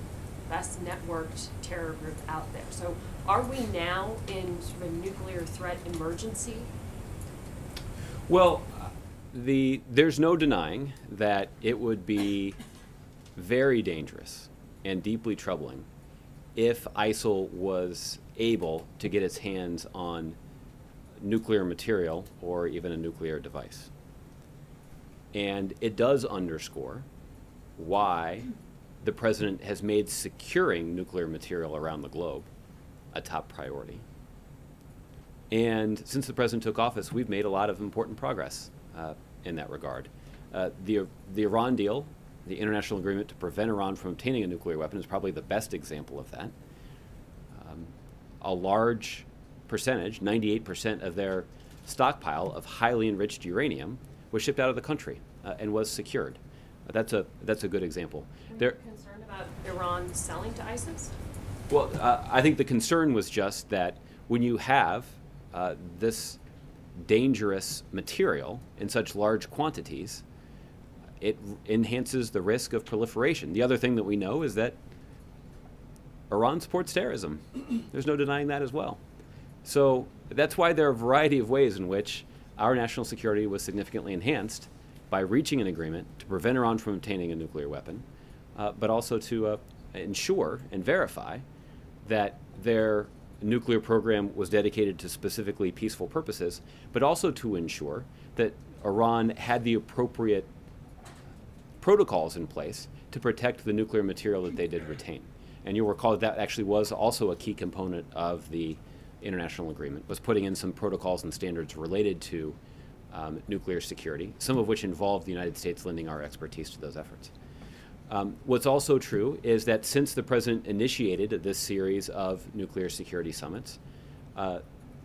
best networked terror group out there. So are we now in sort of a nuclear threat emergency? Well, the, there's no denying that it would be very dangerous and deeply troubling if ISIL was able to get its hands on nuclear material or even a nuclear device. And it does underscore why the president has made securing nuclear material around the globe a top priority. And since the president took office, we've made a lot of important progress uh, in that regard. Uh, the, the Iran deal, the international agreement to prevent Iran from obtaining a nuclear weapon, is probably the best example of that. Um, a large percentage, 98% of their stockpile of highly enriched uranium, was shipped out of the country uh, and was secured. That's, a, that's a good example. Are you concerned about Iran selling to ISIS? Well, uh, I think the concern was just that when you have uh, this dangerous material in such large quantities, it enhances the risk of proliferation. The other thing that we know is that Iran supports terrorism. There's no denying that as well. So that's why there are a variety of ways in which our national security was significantly enhanced by reaching an agreement to prevent Iran from obtaining a nuclear weapon, uh, but also to uh, ensure and verify that their nuclear program was dedicated to specifically peaceful purposes, but also to ensure that Iran had the appropriate protocols in place to protect the nuclear material that they did retain. And you'll recall that, that actually was also a key component of the international agreement, was putting in some protocols and standards related to um, nuclear security, some of which involved the United States lending our expertise to those efforts. Um, what's also true is that since the president initiated this series of nuclear security summits, uh,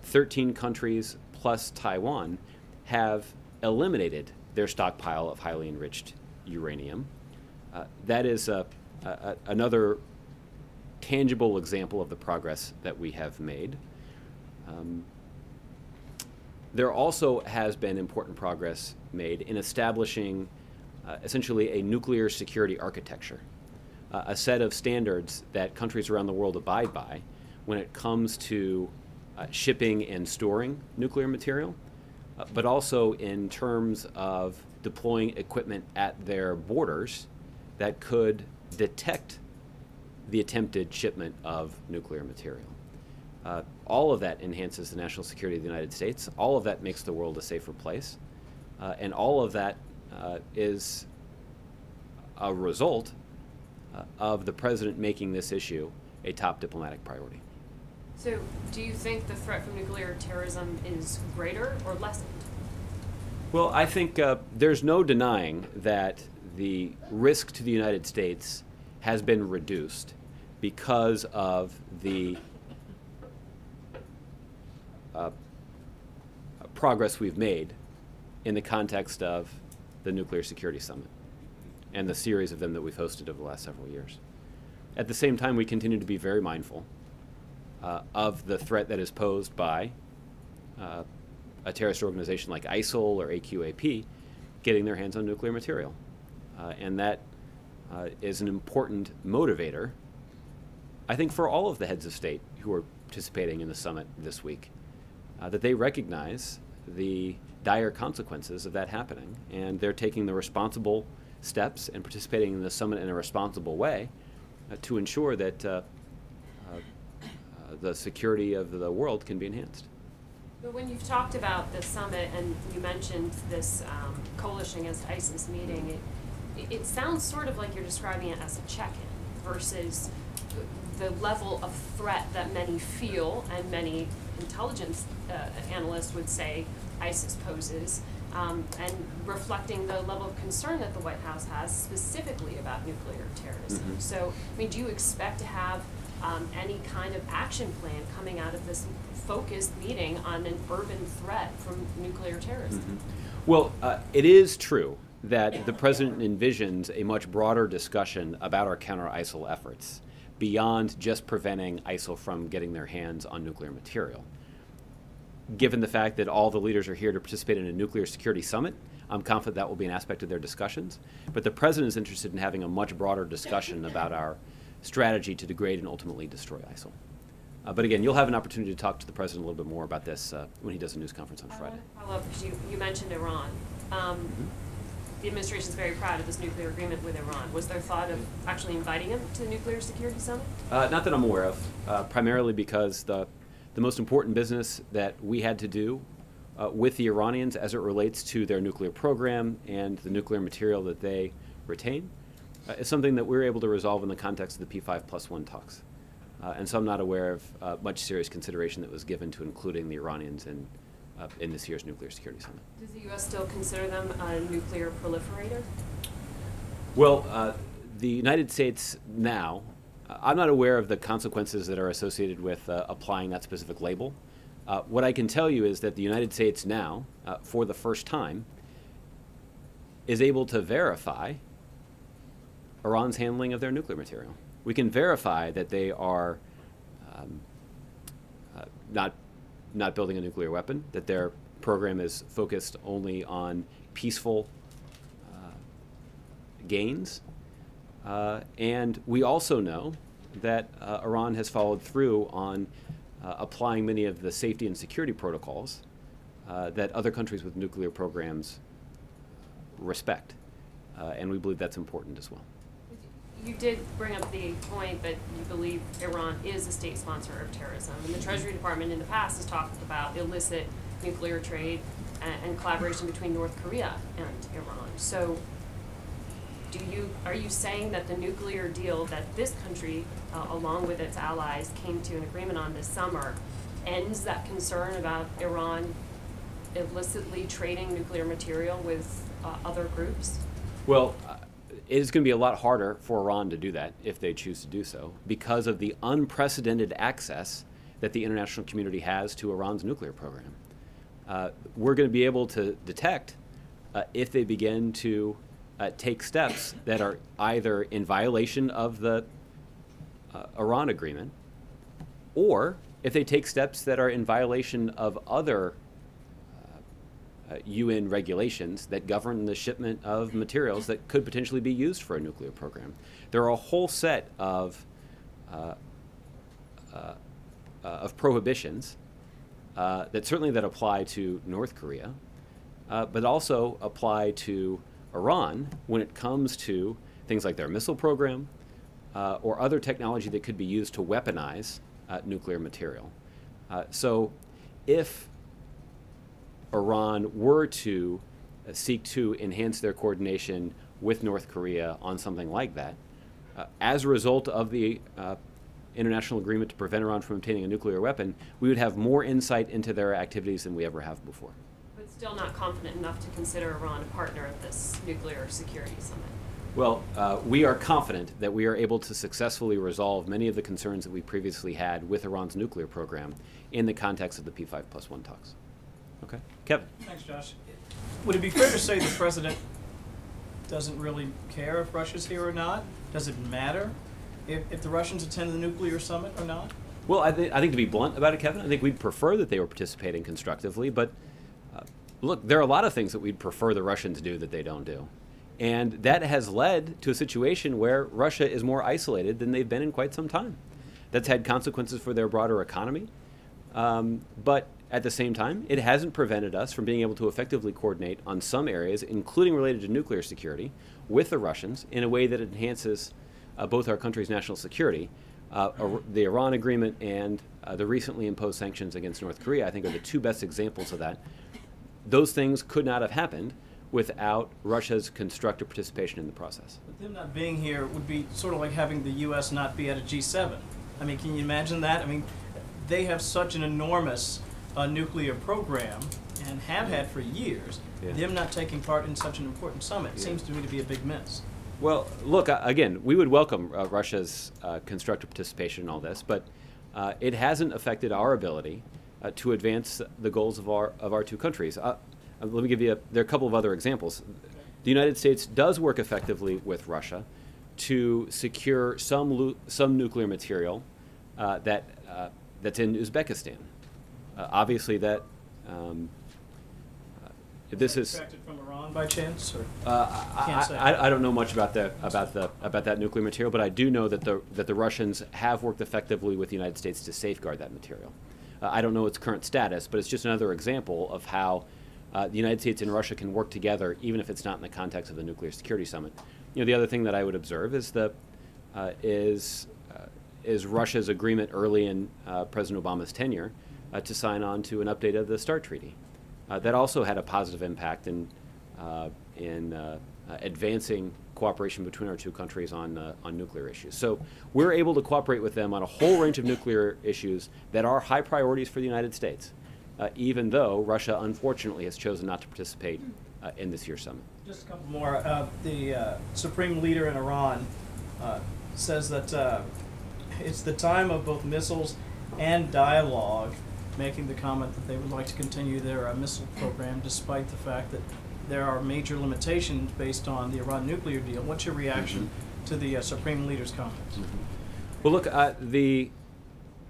13 countries plus Taiwan have eliminated their stockpile of highly enriched uranium. Uh, that is a, a, another tangible example of the progress that we have made. Um, there also has been important progress made in establishing uh, essentially a nuclear security architecture, uh, a set of standards that countries around the world abide by when it comes to uh, shipping and storing nuclear material, uh, but also in terms of deploying equipment at their borders that could detect the attempted shipment of nuclear material. Uh, all of that enhances the national security of the United States. All of that makes the world a safer place. Uh, and all of that uh, is a result uh, of the president making this issue a top diplomatic priority. So do you think the threat from nuclear terrorism is greater or lessened? Well, I think uh, there's no denying that the risk to the United States has been reduced because of the uh, progress we've made in the context of the Nuclear Security Summit and the series of them that we've hosted over the last several years. At the same time, we continue to be very mindful uh, of the threat that is posed by uh, a terrorist organization like ISIL or AQAP getting their hands on nuclear material. Uh, and that uh, is an important motivator, I think, for all of the heads of state who are participating in the summit this week, uh, that they recognize the dire consequences of that happening. And they're taking the responsible steps and participating in the summit in a responsible way uh, to ensure that uh, uh, the security of the world can be enhanced. But when you've talked about the summit and you mentioned this um, coalition against ISIS meeting, it, it sounds sort of like you're describing it as a check-in versus the level of threat that many feel and many intelligence uh, analysts would say ISIS poses. um, and reflecting the level of concern that the White House has specifically about nuclear terrorism. Mhm. So, I mean, do you expect to have um, any kind of action plan coming out of this focused meeting on an urban threat from nuclear terrorism? Mhm. Well, uh, it is true that the president envisions a much broader discussion about our counter ISIL efforts beyond just preventing ISIL from getting their hands on nuclear material. Given the fact that all the leaders are here to participate in a nuclear security summit, I'm confident that will be an aspect of their discussions. But the president is interested in having a much broader discussion about our strategy to degrade and ultimately destroy ISIL. Uh, but again, you'll have an opportunity to talk to the president a little bit more about this uh, when he does a news conference on Friday. follow up because you, you mentioned Iran. Um, Mhm. the administration is very proud of this nuclear agreement with Iran. Was there thought of actually inviting him to the nuclear security summit? Uh, not that I'm aware of, uh, primarily because the, the most important business that we had to do uh, with the Iranians as it relates to their nuclear program and the nuclear material that they retain uh, is something that we were able to resolve in the context of the P5 plus one talks. Uh, and so I'm not aware of uh, much serious consideration that was given to including the Iranians in, uh, in this year's nuclear security summit. Does the U.S. still consider them a nuclear proliferator? Well, uh, the United States now, I'm not aware of the consequences that are associated with uh, applying that specific label. Uh, what I can tell you is that the United States now, uh, for the first time, is able to verify Iran's handling of their nuclear material. We can verify that they are um, uh, not not building a nuclear weapon, that their program is focused only on peaceful uh, gains. Uh, and we also know that uh, Iran has followed through on uh, applying many of the safety and security protocols uh, that other countries with nuclear programs respect. Uh, and we believe that's important as well. You did bring up the point that you believe Iran is a state sponsor of terrorism. And the Treasury Department in the past has talked about illicit nuclear trade and, and collaboration between North Korea and Iran. So do you, are you saying that the nuclear deal that this country, uh, along with its allies, came to an agreement on this summer ends that concern about Iran illicitly trading nuclear material with uh, other groups? Well, uh, it is going to be a lot harder for Iran to do that if they choose to do so because of the unprecedented access that the international community has to Iran's nuclear program. Uh, we're going to be able to detect uh, if they begin to uh, take steps that are either in violation of the uh, Iran agreement or if they take steps that are in violation of other uh, UN regulations that govern the shipment of materials that could potentially be used for a nuclear program. There are a whole set of, uh, uh, uh, of prohibitions uh, that certainly that apply to North Korea, uh, but also apply to Iran when it comes to things like their missile program uh, or other technology that could be used to weaponize uh, nuclear material. Uh, so if Iran were to uh, seek to enhance their coordination with North Korea on something like that, uh, as a result of the uh, international agreement to prevent Iran from obtaining a nuclear weapon, we would have more insight into their activities than we ever have before. But still not confident enough to consider Iran a partner at this nuclear security summit. Well, uh, we are confident that we are able to successfully resolve many of the concerns that we previously had with Iran's nuclear program in the context of the P5 plus one talks. Okay, Kevin. Thanks, Josh. Would it be fair to say the president doesn't really care if Russia's here or not? Does it matter if, if the Russians attend the nuclear summit or not? Well, I, th- I think to be blunt about it, Kevin, I think we'd prefer that they were participating constructively. But look, there are a lot of things that we'd prefer the Russians do that they don't do. And that has led to a situation where Russia is more isolated than they've been in quite some time. That's had consequences for their broader economy. Um, but at the same time, it hasn't prevented us from being able to effectively coordinate on some areas, including related to nuclear security, with the Russians in a way that enhances uh, both our country's national security. Uh, the Iran agreement and uh, the recently imposed sanctions against North Korea, I think, are the two best examples of that. Those things could not have happened without Russia's constructive participation in the process. But them not being here would be sort of like having the U.S. not be at a G7. I mean, can you imagine that? I mean, they have such an enormous uh, nuclear program, and have had for years, Yeah. them not taking part in such an important summit Yeah. seems to me to be a big miss. Well, look, uh, again, we would welcome uh, Russia's uh, constructive participation in all this, but uh, it hasn't affected our ability uh, to advance the goals of our of our two countries. Uh, uh, let me give you a, there are a couple of other examples. The United States does work effectively with Russia to secure some some nuclear material uh, that uh, that's in Uzbekistan. Uh, obviously, that um, this is. Extracted from Iran by chance, or? Uh, Can't I, say. I, I don't know much about the about the about that nuclear material, but I do know that the that the Russians have worked effectively with the United States to safeguard that material. Uh, I don't know its current status, but it's just another example of how uh, the United States and Russia can work together, even if it's not in the context of the nuclear security summit. You know, the other thing that I would observe is the uh, is uh, is Russia's agreement early in uh, President Obama's tenure uh, to sign on to an update of the START treaty. That also had a positive impact in in advancing cooperation between our two countries on uh, on nuclear issues. So we're able to cooperate with them on a whole range of nuclear issues that are high priorities for the United States, uh, even though Russia unfortunately has chosen not to participate uh, in this year's summit. Just a couple more. Uh, the uh, supreme leader in Iran uh, says that it's the time of both missiles and dialogue, making the comment that they would like to continue their missile program despite the fact that there are major limitations based on the Iran nuclear deal. What's your reaction to the uh, supreme leader's comments? Well, look, uh, the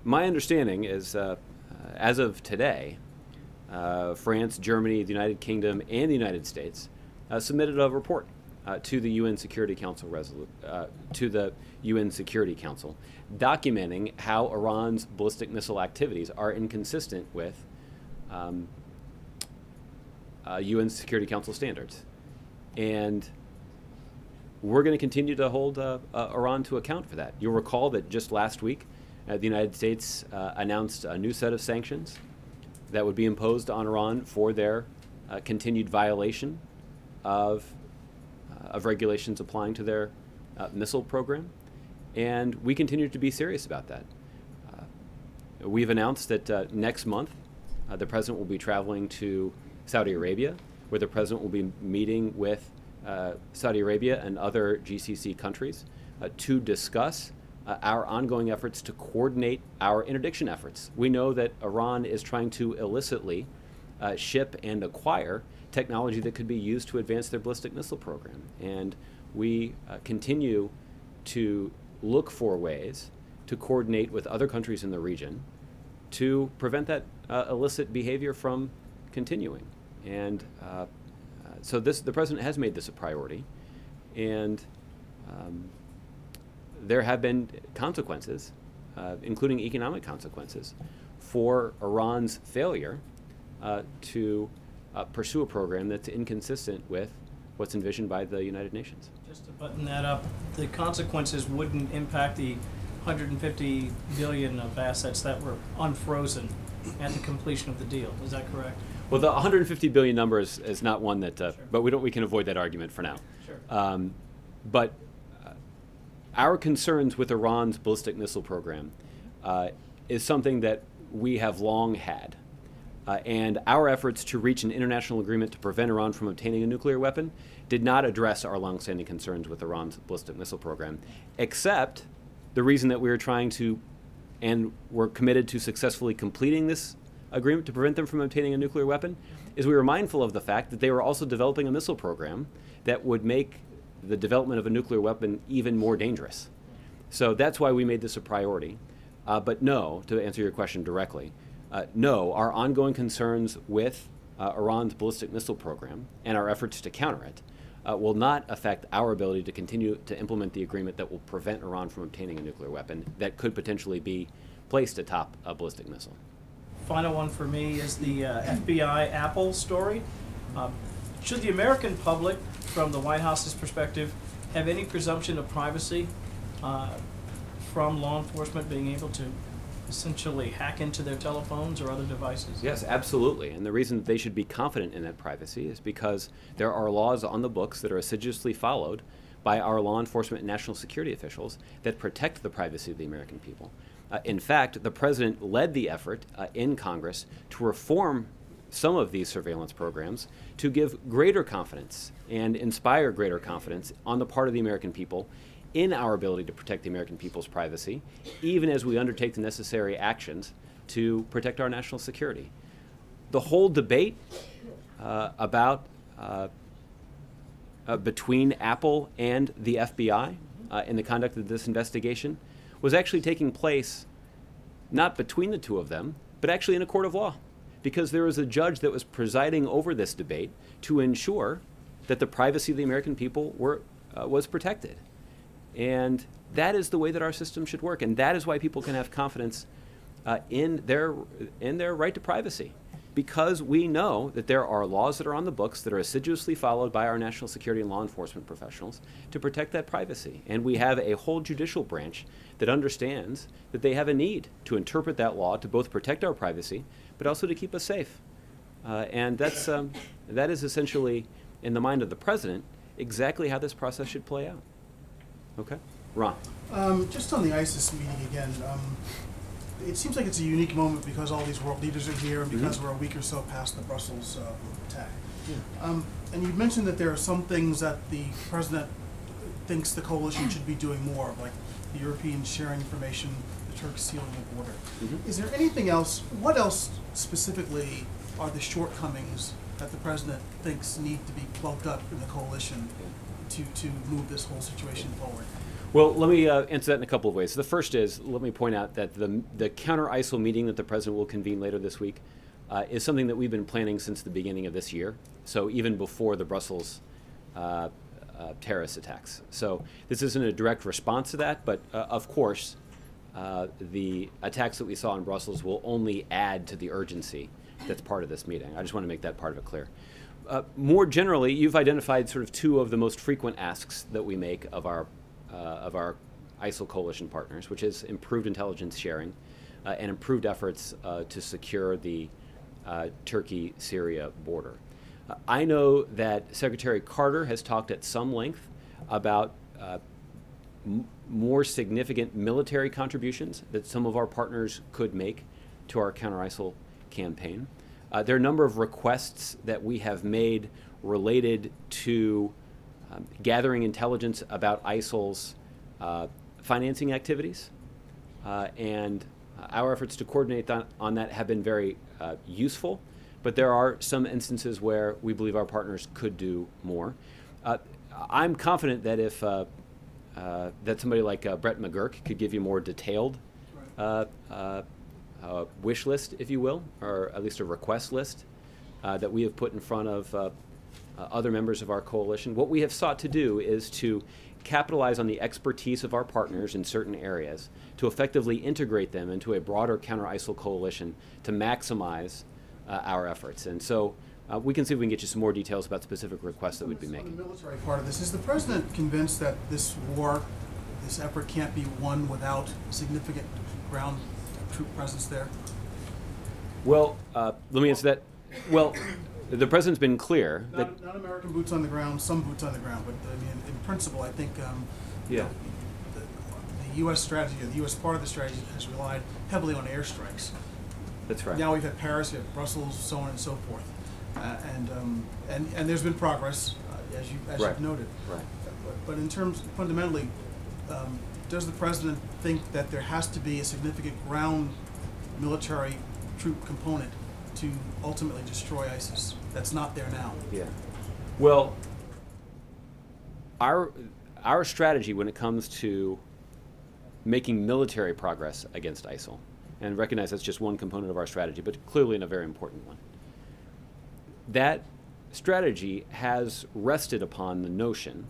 my understanding is, uh, uh, as of today, uh, France, Germany, the United Kingdom, and the United States uh, submitted a report uh, to the UN Security Council resolu- uh, to the UN Security Council, documenting how Iran's ballistic missile activities are inconsistent with um, uh, UN Security Council standards, and we're going to continue to hold uh, uh, Iran to account for that. You'll recall that just last week, uh, the United States uh, announced a new set of sanctions that would be imposed on Iran for their uh, continued violation of, of regulations applying to their missile program. And we continue to be serious about that. We've announced that next month, the president will be traveling to Saudi Arabia, where the president will be meeting with uh, Saudi Arabia and other GCC countries uh, to discuss uh, our ongoing efforts to coordinate our interdiction efforts. We know that Iran is trying to illicitly uh, ship and acquire technology that could be used to advance their ballistic missile program. And we uh, continue to look for ways to coordinate with other countries in the region to prevent that uh, illicit behavior from continuing. And uh, so this, the president has made this a priority, and um, there have been consequences, uh, including economic consequences, for Iran's failure uh, to uh, pursue a program that's inconsistent with what's envisioned by the United Nations. Just to button that up, the consequences wouldn't impact the 150 billion of assets that were unfrozen at the completion of the deal. Is that correct? Well, the 150 billion number is, is not one that, uh, Sure. but we don't. We can avoid that argument for now. Sure. Um, but uh, our concerns with Iran's ballistic missile program uh, is something that we have long had. Uh, and our efforts to reach an international agreement to prevent Iran from obtaining a nuclear weapon did not address our longstanding concerns with Iran's ballistic missile program, except the reason that we were trying to and were committed to successfully completing this agreement to prevent them from obtaining a nuclear weapon is we were mindful of the fact that they were also developing a missile program that would make the development of a nuclear weapon even more dangerous. So that's why we made this a priority. Uh, but no, to answer your question directly, uh, no, our ongoing concerns with uh, Iran's ballistic missile program and our efforts to counter it uh, will not affect our ability to continue to implement the agreement that will prevent Iran from obtaining a nuclear weapon that could potentially be placed atop a ballistic missile. Final one for me is the uh, FBI Apple story. Um, should the American public, from the White House's perspective, have any presumption of privacy uh, from law enforcement being able to essentially hack into their telephones or other devices? Yes, absolutely. And the reason they should be confident in that privacy is because there are laws on the books that are assiduously followed by our law enforcement and national security officials that protect the privacy of the American people. Uh, in fact, the president led the effort uh, in Congress to reform some of these surveillance programs to give greater confidence and inspire greater confidence on the part of the American people in our ability to protect the American people's privacy, even as we undertake the necessary actions to protect our national security. The whole debate uh, about uh, uh, between Apple and the FBI uh, in the conduct of this investigation was actually taking place not between the two of them, but actually in a court of law. Because there was a judge that was presiding over this debate to ensure that the privacy of the American people were, uh, was protected. And that is the way that our system should work. And that is why people can have confidence uh, in, their, in their right to privacy because we know that there are laws that are on the books that are assiduously followed by our national security and law enforcement professionals to protect that privacy. And we have a whole judicial branch that understands that they have a need to interpret that law to both protect our privacy, but also to keep us safe. Uh, and that's, um, that is essentially, in the mind of the president, exactly how this process should play out. Okay? Ron. Um, just on the ISIS meeting again, um, it seems like it's a unique moment because all these world leaders are here and because Mhm. we're a week or so past the Brussels uh, attack. Um, and you mentioned that there are some things that the president thinks the coalition should be doing more, like the Europeans sharing information, the Turks sealing the border. Mhm. Is there anything else? What else specifically are the shortcomings that the president thinks need to be plugged up in the coalition to, to move this whole situation forward? Well, let me uh, answer that in a couple of ways. The first is let me point out that the, the counter ISIL meeting that the president will convene later this week uh, is something that we've been planning since the beginning of this year. So even before the Brussels uh, uh, terrorist attacks. So this isn't a direct response to that, but uh, of course, uh, the attacks that we saw in Brussels will only add to the urgency that's part of this meeting. I just want to make that part of it clear. Uh, more generally, you've identified sort of two of the most frequent asks that we make of our of our ISIL coalition partners, which is improved intelligence sharing uh, and improved efforts uh, to secure the uh, Turkey-Syria border. Uh, I know that Secretary Carter has talked at some length about uh, more significant military contributions that some of our partners could make to our counter ISIL campaign. Uh, there are a number of requests that we have made related to um, gathering intelligence about ISIL's uh, financing activities. Uh, and our efforts to coordinate that, on that have been very uh, useful, but there are some instances where we believe our partners could do more. Uh, I'm confident that if uh, uh, that somebody like uh, Brett McGurk could give you more detailed uh, uh, uh, wish list, if you will, or at least a request list uh, that we have put in front of uh, uh, other members of our coalition. What we have sought to do is to capitalize on the expertise of our partners in certain areas to effectively integrate them into a broader counter ISIL coalition to maximize uh, our efforts. And so uh, we can see if we can get you some more details about specific requests that we'd be On making. the military part of this, is the president convinced that this war, this effort can't be won without significant ground troop presence there? Well, uh, let me answer that. Well, the president's been clear that Not, not American boots on the ground, some boots on the ground, but I mean, in principle, I think, um, Yeah. know, the, the U.S. strategy, the U.S. part of the strategy has relied heavily on airstrikes. that's right. Now we've had Paris, we have Brussels, so on and so forth. Uh, and, um, and, and there's been progress, uh, as you, as Right. you've noted. Right. But- But in terms, fundamentally, um, does the president think that there has to be a significant ground military troop component to ultimately destroy ISIS? That's not there now. Yeah. Well, our our strategy when it comes to making military progress against ISIL, and recognize that's just one component of our strategy, but clearly in a very important one. That strategy has rested upon the notion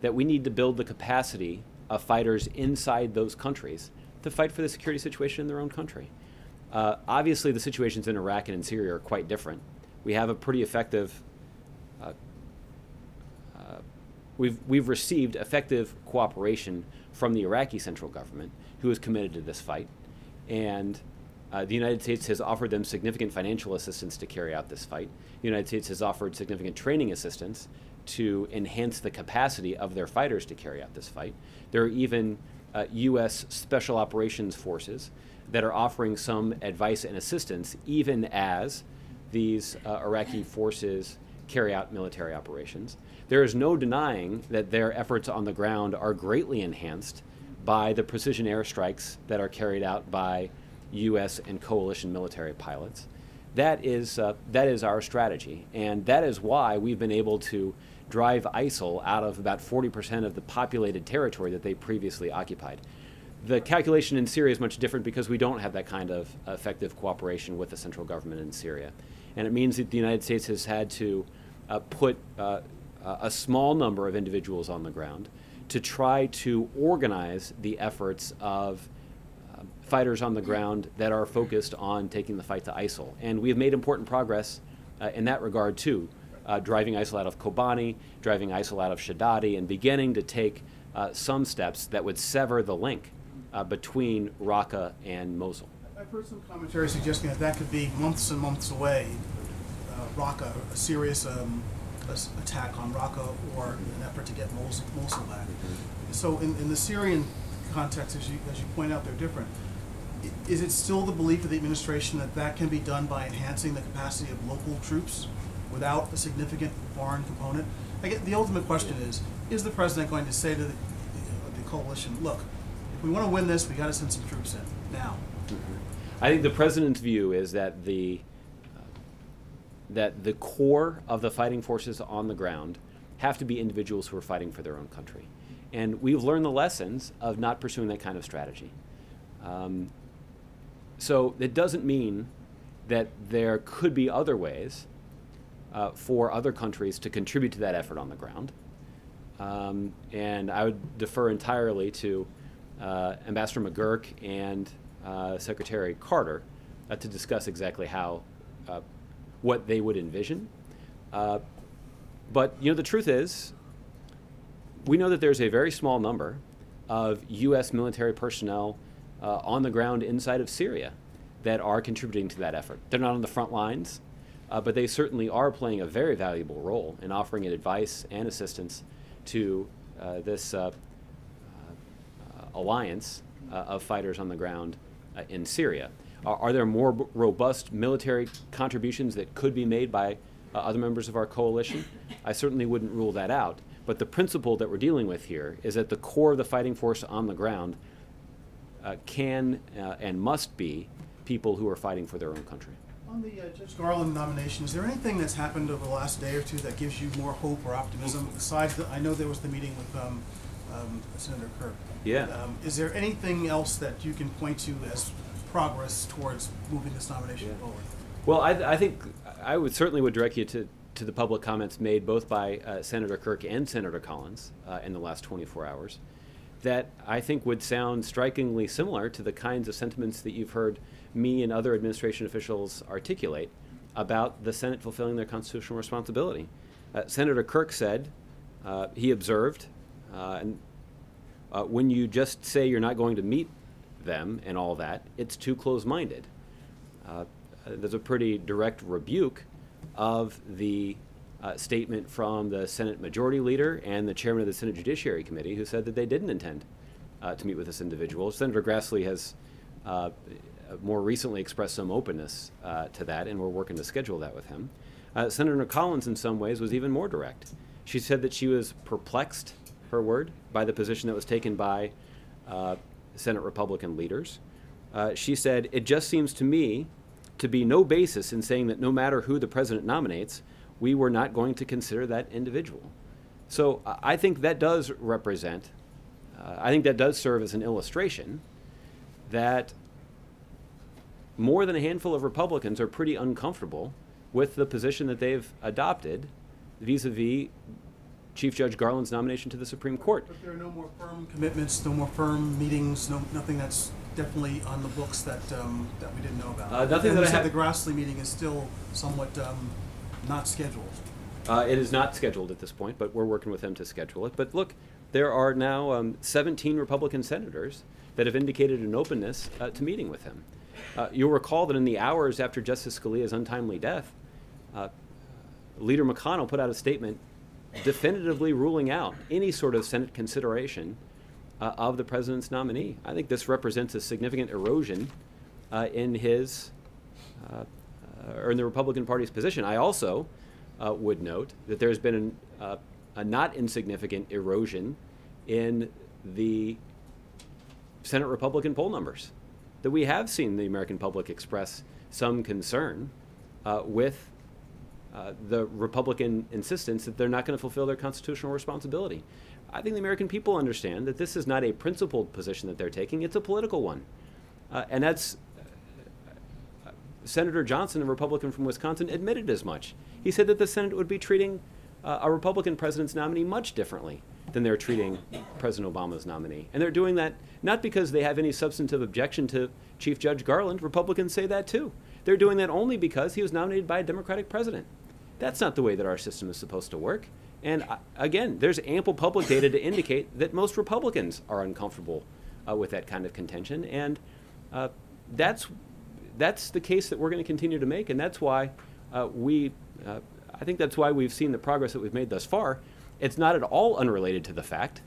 that we need to build the capacity of fighters inside those countries to fight for the security situation in their own country. Uh, obviously, the situations in Iraq and in Syria are quite different. We have a pretty effective uh, uh, we've, we've received effective cooperation from the Iraqi central government, who is committed to this fight. And uh, the United States has offered them significant financial assistance to carry out this fight. The United States has offered significant training assistance to enhance the capacity of their fighters to carry out this fight. There are even uh, U.S. special operations forces that are offering some advice and assistance, even as these uh, Iraqi forces carry out military operations. There is no denying that their efforts on the ground are greatly enhanced by the precision airstrikes that are carried out by U.S. and coalition military pilots. That is, uh, that is our strategy, and that is why we've been able to drive ISIL out of about 40% of the populated territory that they previously occupied. The calculation in Syria is much different because we don't have that kind of effective cooperation with the central government in Syria. And it means that the United States has had to uh, put uh, a small number of individuals on the ground to try to organize the efforts of uh, fighters on the ground that are focused on taking the fight to ISIL. And we have made important progress uh, in that regard too, uh, driving ISIL out of Kobani, driving ISIL out of Shadadi, and beginning to take uh, some steps that would sever the link uh, between Raqqa and Mosul. I've heard some commentary suggesting that that could be months and months away. Uh, Raqqa, a serious um, attack on Raqqa, or an effort to get Mosul, Mosul back. So, in, in the Syrian context, as you, as you point out, they're different. Is it still the belief of the administration that that can be done by enhancing the capacity of local troops without a significant foreign component? I get the ultimate question is: Is the president going to say to the, the coalition, "Look, we want to win this, we got to send some troops in now"? I think the president's view is that the that the core of the fighting forces on the ground have to be individuals who are fighting for their own country, and we've learned the lessons of not pursuing that kind of strategy. Um, so it doesn't mean that there could be other ways uh, for other countries to contribute to that effort on the ground. Um, and I would defer entirely to Ambassador McGurk and uh, Secretary Carter uh, to discuss exactly how, uh, what they would envision. Uh, but you know, the truth is, we know that there's a very small number of U.S. military personnel uh, on the ground inside of Syria that are contributing to that effort. They're not on the front lines, uh, but they certainly are playing a very valuable role in offering advice and assistance to uh, this uh, alliance of fighters on the ground uh, in Syria. Are, are there more robust military contributions that could be made by uh, other members of our coalition? I certainly wouldn't rule that out. But the principle that we're dealing with here is that the core of the fighting force on the ground uh, can uh, and must be people who are fighting for their own country. On the uh, Judge Garland nomination, is there anything that's happened over the last day or two that gives you more hope or optimism? Besides, the, I know there was the meeting with um, um, Senator Kirk. Yeah. Um, is there anything else that you can point to as progress towards moving this nomination Yeah. forward? Well, I, I think I would certainly would direct you to, to the public comments made both by uh, Senator Kirk and Senator Collins uh, in the last 24 hours that I think would sound strikingly similar to the kinds of sentiments that you've heard me and other administration officials articulate about the Senate fulfilling their constitutional responsibility. Uh, Senator Kirk said, uh, he observed, uh, and uh, when you just say you're not going to meet them and all that, it's too close minded. Uh, there's a pretty direct rebuke of the uh, statement from the Senate Majority Leader and the Chairman of the Senate Judiciary Committee, who said that they didn't intend uh, to meet with this individual. Senator Grassley has uh, more recently expressed some openness uh, to that, and we're working to schedule that with him. Senator Collins, in some ways, was even more direct. She said that she was perplexed, her word, by the position that was taken by uh, Senate Republican leaders. she said, It just seems to me to be no basis in saying that no matter who the president nominates, we were not going to consider that individual. So uh, I think that does represent, uh, I think that does serve as an illustration that more than a handful of Republicans are pretty uncomfortable with the position that they've adopted vis a vis Chief Judge Garland's nomination to the Supreme Court. But there are no more firm commitments, no more firm meetings, no, nothing that's definitely on the books that, um, that we didn't know about. Uh, nothing And that I have- the Grassley meeting is still somewhat, um, not scheduled. Uh, it is not scheduled at this point, but we're working with them to schedule it. But look, there are now um, 17 Republican senators that have indicated an openness uh, to meeting with him. Uh, you'll recall that in the hours after Justice Scalia's untimely death, uh, Leader McConnell put out a statement definitively ruling out any sort of Senate consideration uh, of the president's nominee. I think this represents a significant erosion uh, in his uh, uh, or in the Republican Party's position. I also uh, would note that there's been an, uh, a not insignificant erosion in the Senate Republican poll numbers. That we have seen the American public express some concern with uh, the Republican insistence that they're not going to fulfill their constitutional responsibility. I think the American people understand that this is not a principled position that they're taking, it's a political one. Uh, and that's uh, Senator Johnson, a Republican from Wisconsin, admitted as much. He said that the Senate would be treating uh, a Republican president's nominee much differently than they're treating President Obama's nominee. And they're doing that not because they have any substantive objection to Chief Judge Garland. Republicans say that too. They're doing that only because he was nominated by a Democratic president. That's not the way that our system is supposed to work. And uh, again, there's ample public data to indicate that most Republicans are uncomfortable uh, with that kind of contention. And uh, that's, that's the case that we're going to continue to make. And that's why uh, we, uh, I think that's why we've seen the progress that we've made thus far. It's not at all unrelated to the fact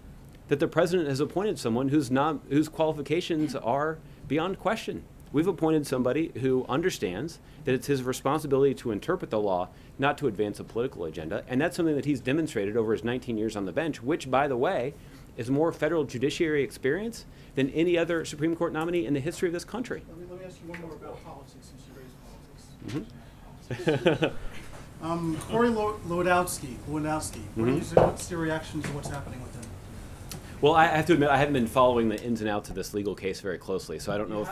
that the president has appointed someone whose, non, whose qualifications are beyond question. We've appointed somebody who understands that it's his responsibility to interpret the law, not to advance a political agenda. And that's something that he's demonstrated over his 19 years on the bench, which, by the way, is more federal judiciary experience than any other Supreme Court nominee in the history of this country. Let me, let me ask you one more about politics since you raised politics. Mhm. Um, Corey Lo- Lewandowski, Lewandowski, what do you Mhm. say- what's your reaction to what's happening with? Well, I have to admit, I haven't been following the ins and outs of this legal case very closely, so I don't know if.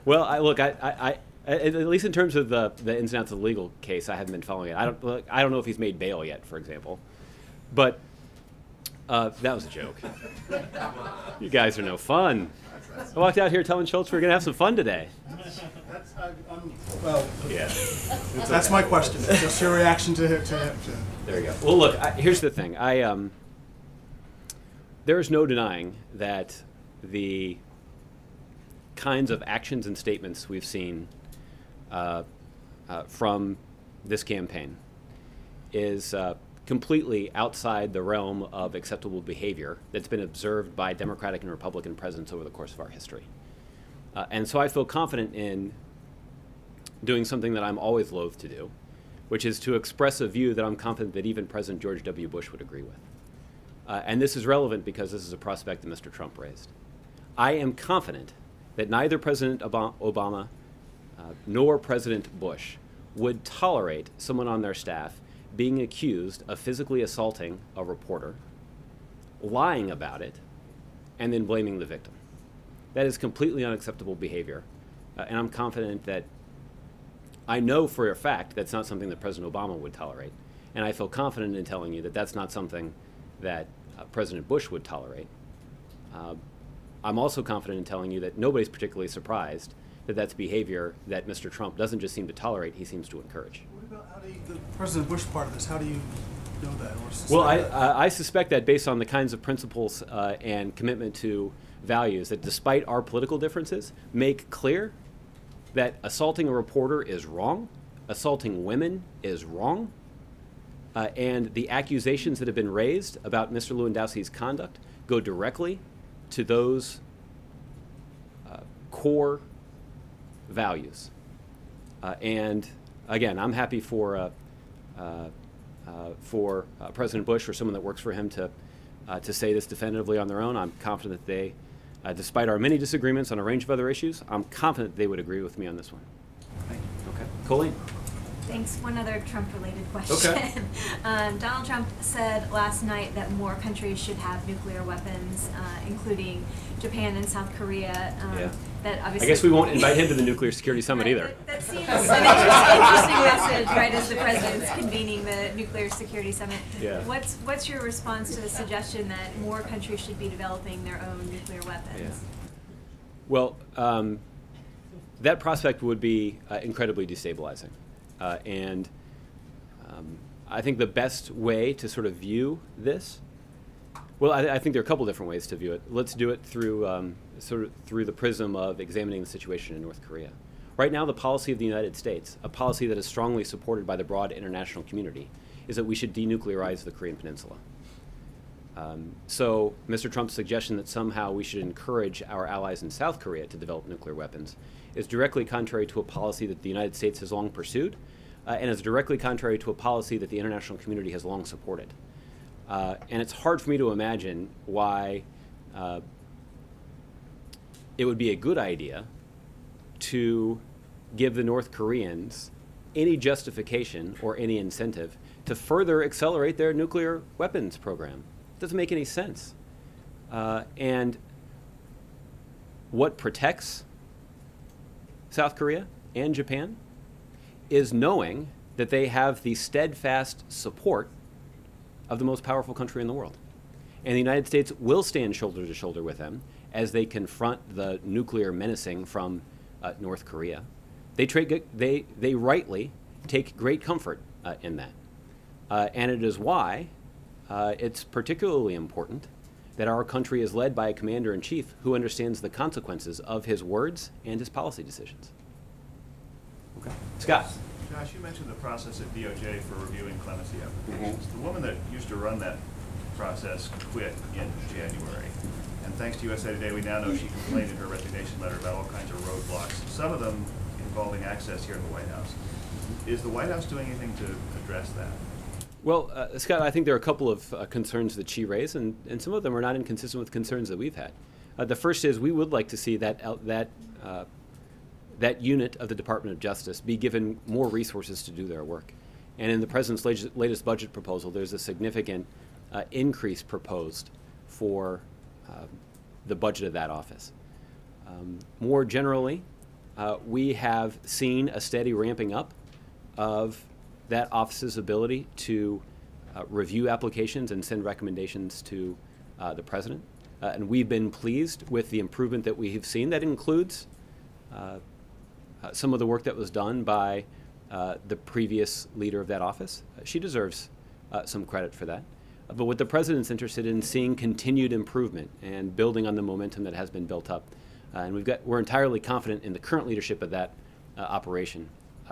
Well, I, look, I, I, I, at at least in terms of the, the ins and outs of the legal case, I haven't been following it. I don't, look, I don't know if he's made bail yet, for example. But uh, that was a joke. you guys are no fun. I walked out here telling Schultz we are going to have some fun today. That's, I, I'm, well, Yeah. that's my question. Just your reaction to, to, to There you go. Well, look, I, here's the thing. I um, there is no denying that the kinds of actions and statements we've seen uh, uh, from this campaign is uh, completely outside the realm of acceptable behavior that's been observed by Democratic and Republican presidents over the course of our history. Uh, and so I feel confident in doing something that I'm always loath to do, which is to express a view that I'm confident that even President George W. Bush would agree with. Uh, and this is relevant because this is a prospect that Mr. Trump raised. I am confident that neither President Ob- Obama uh, nor President Bush would tolerate someone on their staff being accused of physically assaulting a reporter, lying about it, and then blaming the victim. That is completely unacceptable behavior. Uh, and I'm confident that I know for a fact that's not something that President Obama would tolerate. And I feel confident in telling you that that's not something that uh, President Bush would tolerate. Uh, I'm also confident in telling you that nobody's particularly surprised that that's behavior that Mr. Trump doesn't just seem to tolerate, he seems to encourage. What about how do you, the President Bush part of this? How do you know that or suspect Well, I, that? I suspect that based on the kinds of principles uh, and commitment to values that, despite our political differences, make clear that assaulting a reporter is wrong, assaulting women is wrong, uh, and the accusations that have been raised about Mr. Lewandowski's conduct go directly to those uh, core values. Uh, and again, I'm happy for uh, uh, uh, for uh, President Bush or someone that works for him to uh, to say this definitively on their own. I'm confident that they, uh, despite our many disagreements on a range of other issues, I'm confident they would agree with me on this one. Thank. Okay, Colleen. Thanks. One other Trump-related question. Okay. um, Donald Trump said last night that more countries should have nuclear weapons, uh, including Japan and South Korea. Um, Yeah. That obviously I guess we won't invite him to the nuclear security summit Right, either. That, that seems an interesting, interesting message, right? As the president's convening the nuclear security summit. Yeah. What's what's your response to the suggestion that more countries should be developing their own nuclear weapons? Yeah. Well, um, that prospect would be uh, incredibly destabilizing. Uh, and um, I think the best way to sort of view this, well, I, I think there are a couple different ways to view it. Let's do it through um, sort of through the prism of examining the situation in North Korea. Right now, the policy of the United States, a policy that is strongly supported by the broad international community, is that we should denuclearize the Korean Peninsula. Um, so, Mr. Trump's suggestion that somehow we should encourage our allies in South Korea to develop nuclear weapons is directly contrary to a policy that the United States has long pursued, uh, and is directly contrary to a policy that the international community has long supported. Uh, and it's hard for me to imagine why uh, it would be a good idea to give the North Koreans any justification or any incentive to further accelerate their nuclear weapons program. It Doesn't make any sense. Uh, and what protects South Korea and Japan is knowing that they have the steadfast support of the most powerful country in the world. And the United States will stand shoulder to shoulder with them as they confront the nuclear menacing from uh, North Korea. They, they, they rightly take great comfort uh, in that. Uh, and it is why uh, it's particularly important that our country is led by a commander in chief who understands the consequences of his words and his policy decisions. Okay. Scott. Josh, you mentioned the process at DOJ for reviewing clemency applications. The woman that used to run that process quit in January. And thanks to USA Today, we now know she complained in her resignation letter about all kinds of roadblocks, some of them involving access here in the White House. Is the White House doing anything to address that? Well, uh, Scott, I think there are a couple of uh, concerns that she raised, and, and some of them are not inconsistent with concerns that we've had. Uh, the first is we would like to see that that uh, that unit of the Department of Justice be given more resources to do their work. And in the president's latest, budget proposal, there's a significant uh, increase proposed for uh, the budget of that office. Um, more generally, we have seen a steady ramping up of that office's ability to uh, review applications and send recommendations to uh, the president. Uh, and we've been pleased with the improvement that we have seen. That includes uh, uh, some of the work that was done by uh, the previous leader of that office. she deserves some credit for that. but what the president's interested in seeing continued improvement and building on the momentum that has been built up. and we've got, we're entirely confident in the current leadership of that operation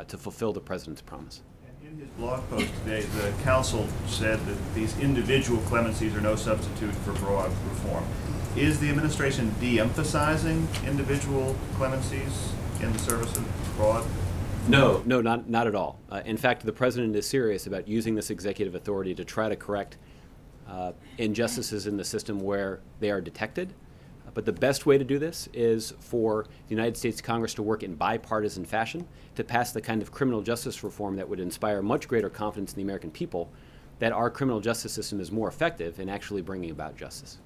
to fulfill the president's promise. In his blog post today, the council said that these individual clemencies are no substitute for broad reform. Is the administration de-emphasizing individual clemencies in the service of broad? No, no, not, not at all. Uh, in fact, the president is serious about using this executive authority to try to correct uh, injustices in the system where they are detected but the best way to do this is for the United States Congress to work in bipartisan fashion to pass the kind of criminal justice reform that would inspire much greater confidence in the American people that our criminal justice system is more effective in actually bringing about justice.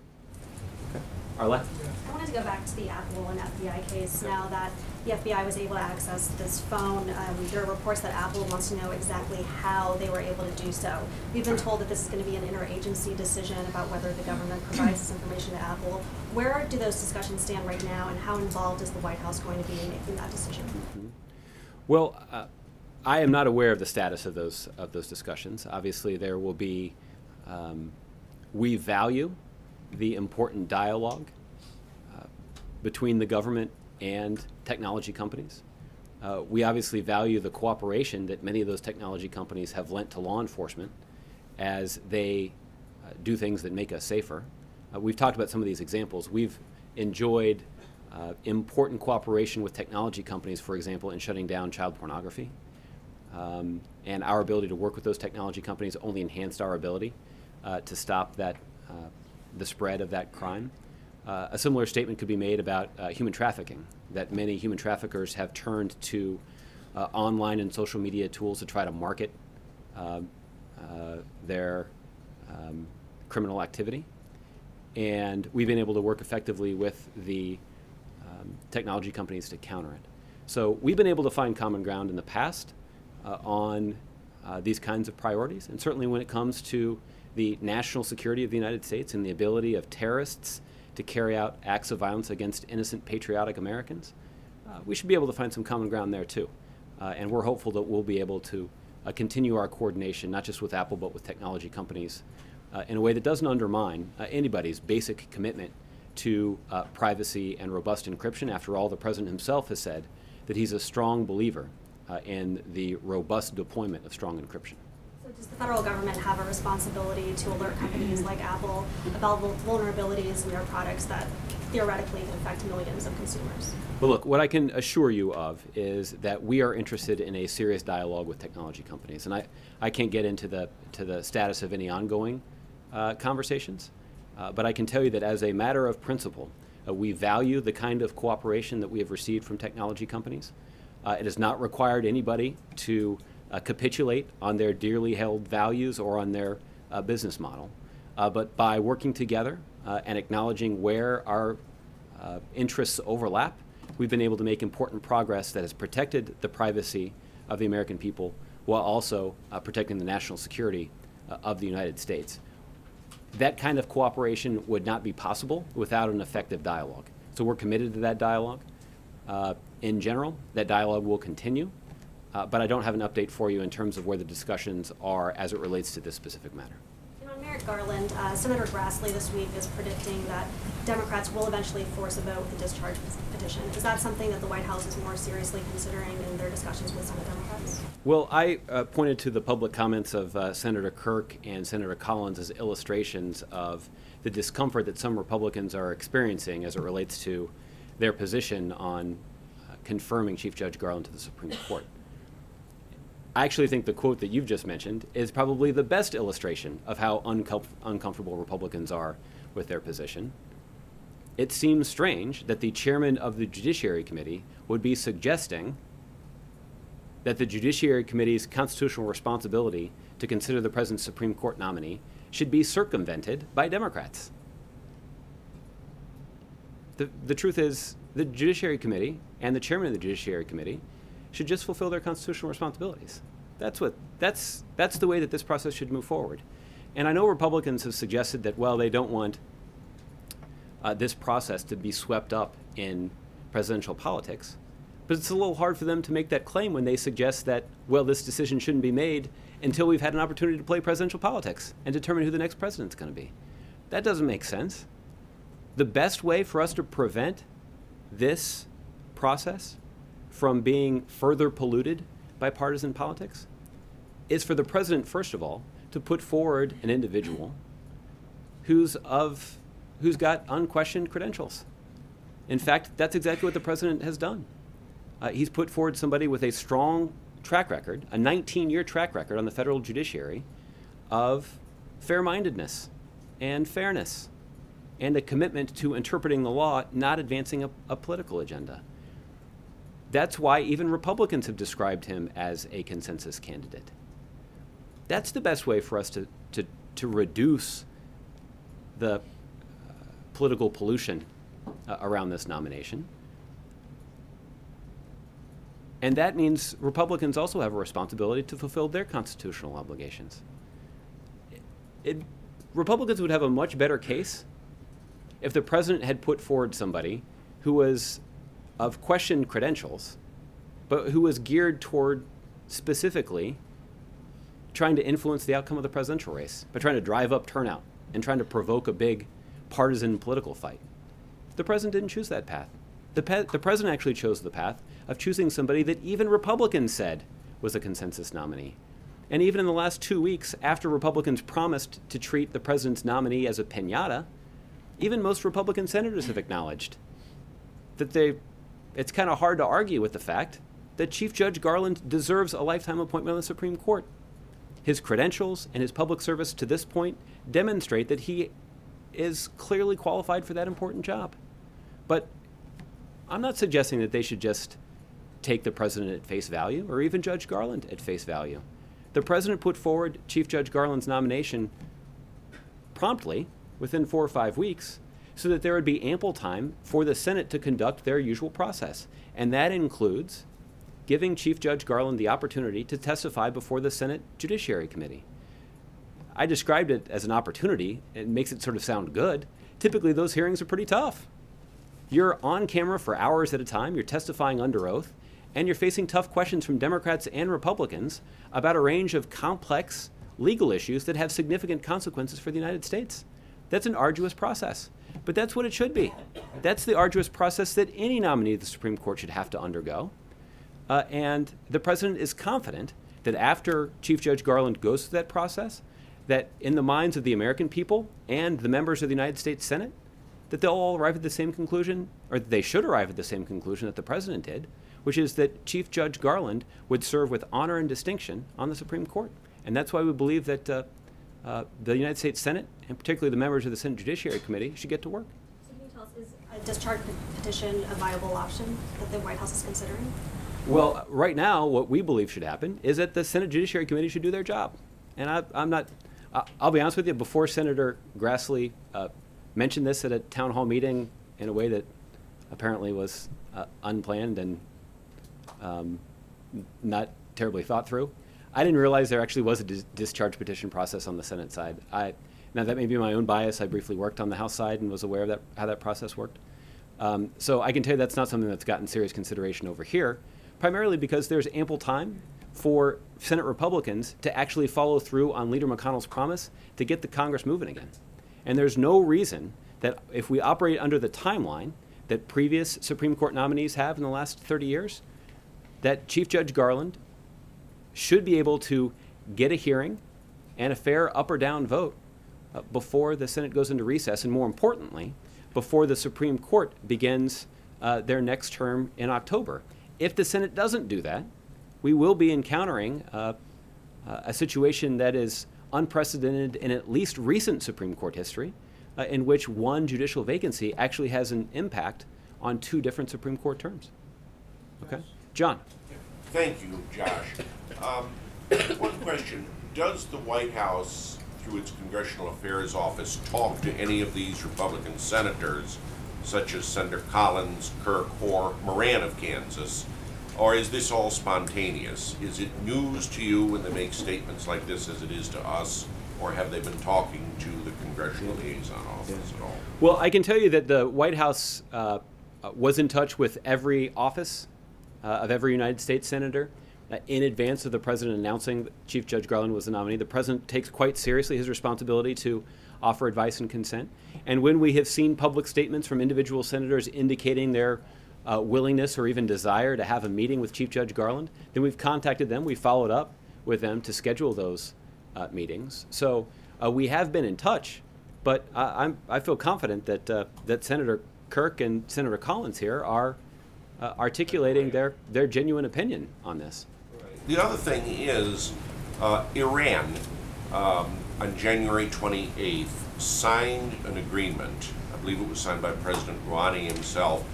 Okay. Arlette? I wanted to go back to the Apple and FBI case now that the FBI was able to access this phone. Um, there are reports that Apple wants to know exactly how they were able to do so. We've been told that this is going to be an interagency decision about whether the government provides this information to Apple. Where do those discussions stand right now, and how involved is the White House going to be in making that decision? Mm-hmm. Well, uh, I am not aware of the status of those of those discussions. Obviously, there will be. Um, we value the important dialogue uh, between the government and technology companies. Uh, we obviously value the cooperation that many of those technology companies have lent to law enforcement as they uh, do things that make us safer. Uh, we've talked about some of these examples. We've enjoyed uh, important cooperation with technology companies, for example, in shutting down child pornography. Um, and our ability to work with those technology companies only enhanced our ability uh, to stop that, the spread of that crime. Uh, a similar statement could be made about uh, human trafficking, that many human traffickers have turned to uh, online and social media tools to try to market uh, uh, their um, criminal activity. And we've been able to work effectively with the um, technology companies to counter it. So we've been able to find common ground in the past uh, on these kinds of priorities. And certainly when it comes to the national security of the United States and the ability of terrorists to carry out acts of violence against innocent, patriotic Americans, uh, we should be able to find some common ground there too. Uh, and we're hopeful that we'll be able to uh, continue our coordination, not just with Apple, but with technology companies, uh, in a way that doesn't undermine uh, anybody's basic commitment to uh, privacy and robust encryption. After all, the president himself has said that he's a strong believer in the robust deployment of strong encryption. Does the federal government have a responsibility to alert companies like Apple about vulnerabilities in their products that theoretically can affect millions of consumers? Well, look, what I can assure you of is that we are interested in a serious dialogue with technology companies, and I, I can't get into the to the status of any ongoing uh, conversations, uh, but I can tell you that as a matter of principle, uh, we value the kind of cooperation that we have received from technology companies. Uh, it has not required anybody to uh, capitulate on their dearly held values or on their uh, business model, uh, but by working together uh, and acknowledging where our uh, interests overlap, we've been able to make important progress that has protected the privacy of the American people while also protecting the national security of the United States. That kind of cooperation would not be possible without an effective dialogue. So we're committed to that dialogue. Uh, in general, that dialogue will continue, uh, but I don't have an update for you in terms of where the discussions are as it relates to this specific matter. And on Merrick Garland, uh, Senator Grassley this week is predicting that Democrats will eventually force a vote with the discharge petition. Is that something that the White House is more seriously considering in their discussions with Senate Democrats? Well, I uh, pointed to the public comments of uh, Senator Kirk and Senator Collins as illustrations of the discomfort that some Republicans are experiencing as it relates to their position on uh, confirming Chief Judge Garland to the Supreme Court. I actually think the quote that you've just mentioned is probably the best illustration of how uncom- uncomfortable Republicans are with their position. It seems strange that the chairman of the Judiciary Committee would be suggesting that the Judiciary Committee's constitutional responsibility to consider the President's Supreme Court nominee should be circumvented by Democrats. The, the truth is, the Judiciary Committee and the chairman of the Judiciary Committee should just fulfill their constitutional responsibilities. That's, what, that's, that's the way that this process should move forward. And I know Republicans have suggested that, well, they don't want uh, this process to be swept up in presidential politics. But it's a little hard for them to make that claim when they suggest that, well, this decision shouldn't be made until we've had an opportunity to play presidential politics and determine who the next president's going to be. That doesn't make sense. The best way for us to prevent this process from being further polluted by partisan politics is for the president, first of all, to put forward an individual who's of who's got unquestioned credentials. In fact, that's exactly what the president has done. Uh, he's put forward somebody with a strong track record, a 19 year track record on the federal judiciary of fair mindedness and fairness and a commitment to interpreting the law, not advancing a, a political agenda. That's why even Republicans have described him as a consensus candidate. That's the best way for us to, to, to reduce the uh, political pollution uh, around this nomination. And that means Republicans also have a responsibility to fulfill their constitutional obligations. It, Republicans would have a much better case if the president had put forward somebody who was of questioned credentials, but who was geared toward specifically trying to influence the outcome of the presidential race by trying to drive up turnout and trying to provoke a big partisan political fight. The president didn't choose that path. The, pe- the president actually chose the path of choosing somebody that even Republicans said was a consensus nominee. And even in the last two weeks, after Republicans promised to treat the president's nominee as a pinata, even most Republican senators have acknowledged that they, it's kind of hard to argue with the fact that Chief Judge Garland deserves a lifetime appointment on the Supreme Court. His credentials and his public service to this point demonstrate that he is clearly qualified for that important job. But I'm not suggesting that they should just take the president at face value or even Judge Garland at face value. The president put forward Chief Judge Garland's nomination promptly, within four or five weeks, so that there would be ample time for the Senate to conduct their usual process. And that includes giving Chief Judge Garland the opportunity to testify before the Senate Judiciary Committee. I described it as an opportunity. It makes it sort of sound good. Typically, those hearings are pretty tough. You're on camera for hours at a time, you're testifying under oath, and you're facing tough questions from Democrats and Republicans about a range of complex legal issues that have significant consequences for the United States. That's an arduous process, but that's what it should be. That's the arduous process that any nominee of the Supreme Court should have to undergo. Uh, and the president is confident that after Chief Judge Garland goes through that process, that in the minds of the American people and the members of the United States Senate, that they'll all arrive at the same conclusion, or that they should arrive at the same conclusion that the president did, which is that Chief Judge Garland would serve with honor and distinction on the Supreme Court. And that's why we believe that uh, uh, the United States Senate, and particularly the members of the Senate Judiciary Committee, should get to work. So can you tell us, is a discharge petition a viable option that the White House is considering? Well, right now, what we believe should happen is that the Senate Judiciary Committee should do their job. And I, I'm not, I- I'll be honest with you, before Senator Grassley uh, mentioned this at a town hall meeting in a way that apparently was uh, unplanned and um, not terribly thought through, I didn't realize there actually was a dis- discharge petition process on the Senate side. I, now, that may be my own bias. I briefly worked on the House side and was aware of that, how that process worked. Um, so I can tell you that's not something that's gotten serious consideration over here, primarily because there's ample time for Senate Republicans to actually follow through on Leader McConnell's promise to get the Congress moving again. And there's no reason that if we operate under the timeline that previous Supreme Court nominees have in the last 30 years, that Chief Judge Garland should be able to get a hearing and a fair up or down vote uh, before the Senate goes into recess, and more importantly, before the Supreme Court begins uh, their next term in October. If the Senate doesn't do that, we will be encountering uh, uh, a situation that is unprecedented in at least recent Supreme Court history, uh, in which one judicial vacancy actually has an impact on two different Supreme Court terms. Okay? John. Thank you, Josh. Um, one question, does the White House, through its Congressional Affairs Office, talk to any of these Republican senators, such as Senator Collins, Kirk, or Moran of Kansas? Or is this all spontaneous? Is it news to you when they make statements like this as it is to us? Or have they been talking to the Congressional Liaison Office at all? Well, I can tell you that the White House uh, was in touch with every office uh, of every United States senator in advance of the president announcing Chief Judge Garland was the nominee. The president takes quite seriously his responsibility to offer advice and consent. And when we have seen public statements from individual senators indicating their uh, willingness or even desire to have a meeting with Chief Judge Garland, then we've contacted them. We followed up with them to schedule those uh, meetings. So uh, we have been in touch, but I, I feel confident that uh, that Senator Kirk and Senator Collins here are uh, articulating their their genuine opinion on this. The other thing is, uh, Iran um, on January 28th signed an agreement, I believe it was signed by President Rouhani himself,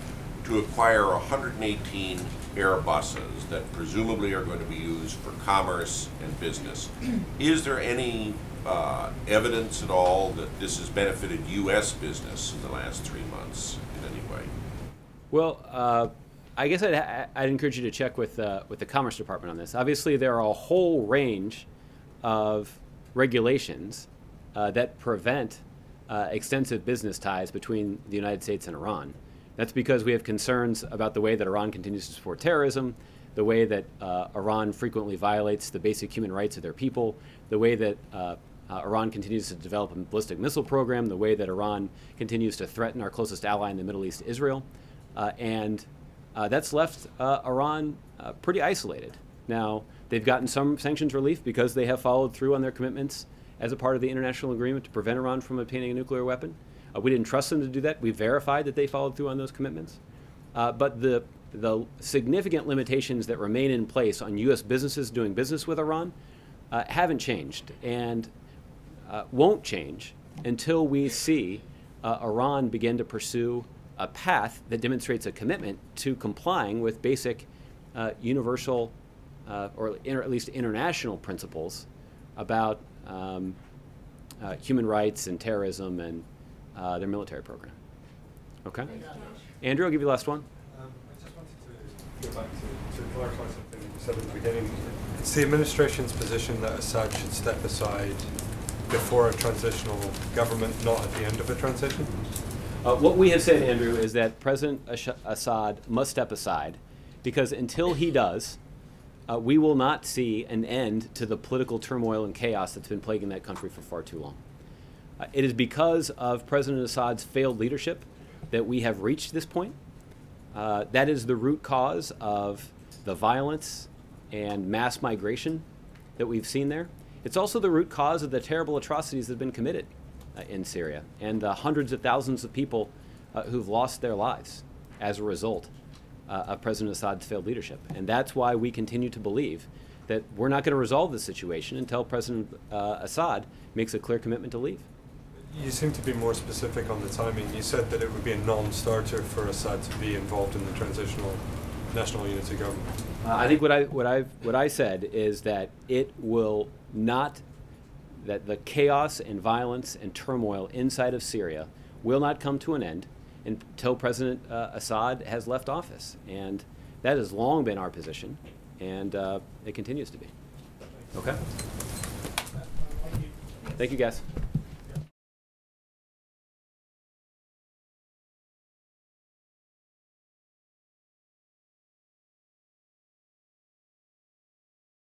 to acquire 118 Airbuses that presumably are going to be used for commerce and business. Is there any uh, evidence at all that this has benefited U.S. business in the last three months in any way? Well, uh, I guess I'd, I'd encourage you to check with uh, with the Commerce Department on this. Obviously, there are a whole range of regulations uh, that prevent uh, extensive business ties between the United States and Iran. That's because we have concerns about the way that Iran continues to support terrorism, the way that uh, Iran frequently violates the basic human rights of their people, the way that uh, uh, Iran continues to develop a ballistic missile program, the way that Iran continues to threaten our closest ally in the Middle East, Israel. And uh, that's left uh, Iran uh, pretty isolated. Now, they've gotten some sanctions relief because they have followed through on their commitments as a part of the international agreement to prevent Iran from obtaining a nuclear weapon. Uh, we didn't trust them to do that. We verified that they followed through on those commitments. Uh, but the, the significant limitations that remain in place on U.S. businesses doing business with Iran uh, haven't changed and won't change until we see Iran begin to pursue a path that demonstrates a commitment to complying with basic uh, universal uh, or inter- at least international principles about um, uh, human rights and terrorism and uh, their military program. Okay? Andrew, I'll give you the last one. Um, I just wanted to go back to, to clarify something you said at the beginning. It's the administration's position that Assad should step aside before a transitional government, not at the end of a transition. Uh, what we have said, Andrew, is that President Assad must step aside because until he does, uh, we will not see an end to the political turmoil and chaos that's been plaguing that country for far too long. Uh, it is because of President Assad's failed leadership that we have reached this point. Uh, that is the root cause of the violence and mass migration that we've seen there. It's also the root cause of the terrible atrocities that have been committed in Syria and the hundreds of thousands of people uh, who've lost their lives as a result uh, of President Assad's failed leadership. And that's why we continue to believe that we're not going to resolve this situation until President uh, Assad makes a clear commitment to leave. You seem to be more specific on the timing. You said that it would be a non-starter for Assad to be involved in the transitional national unity government. Uh, I think what I what I what I said is that it will not that the chaos and violence and turmoil inside of Syria will not come to an end until President uh, Assad has left office, and that has long been our position, and uh, it continues to be. Okay. Thank you, guys.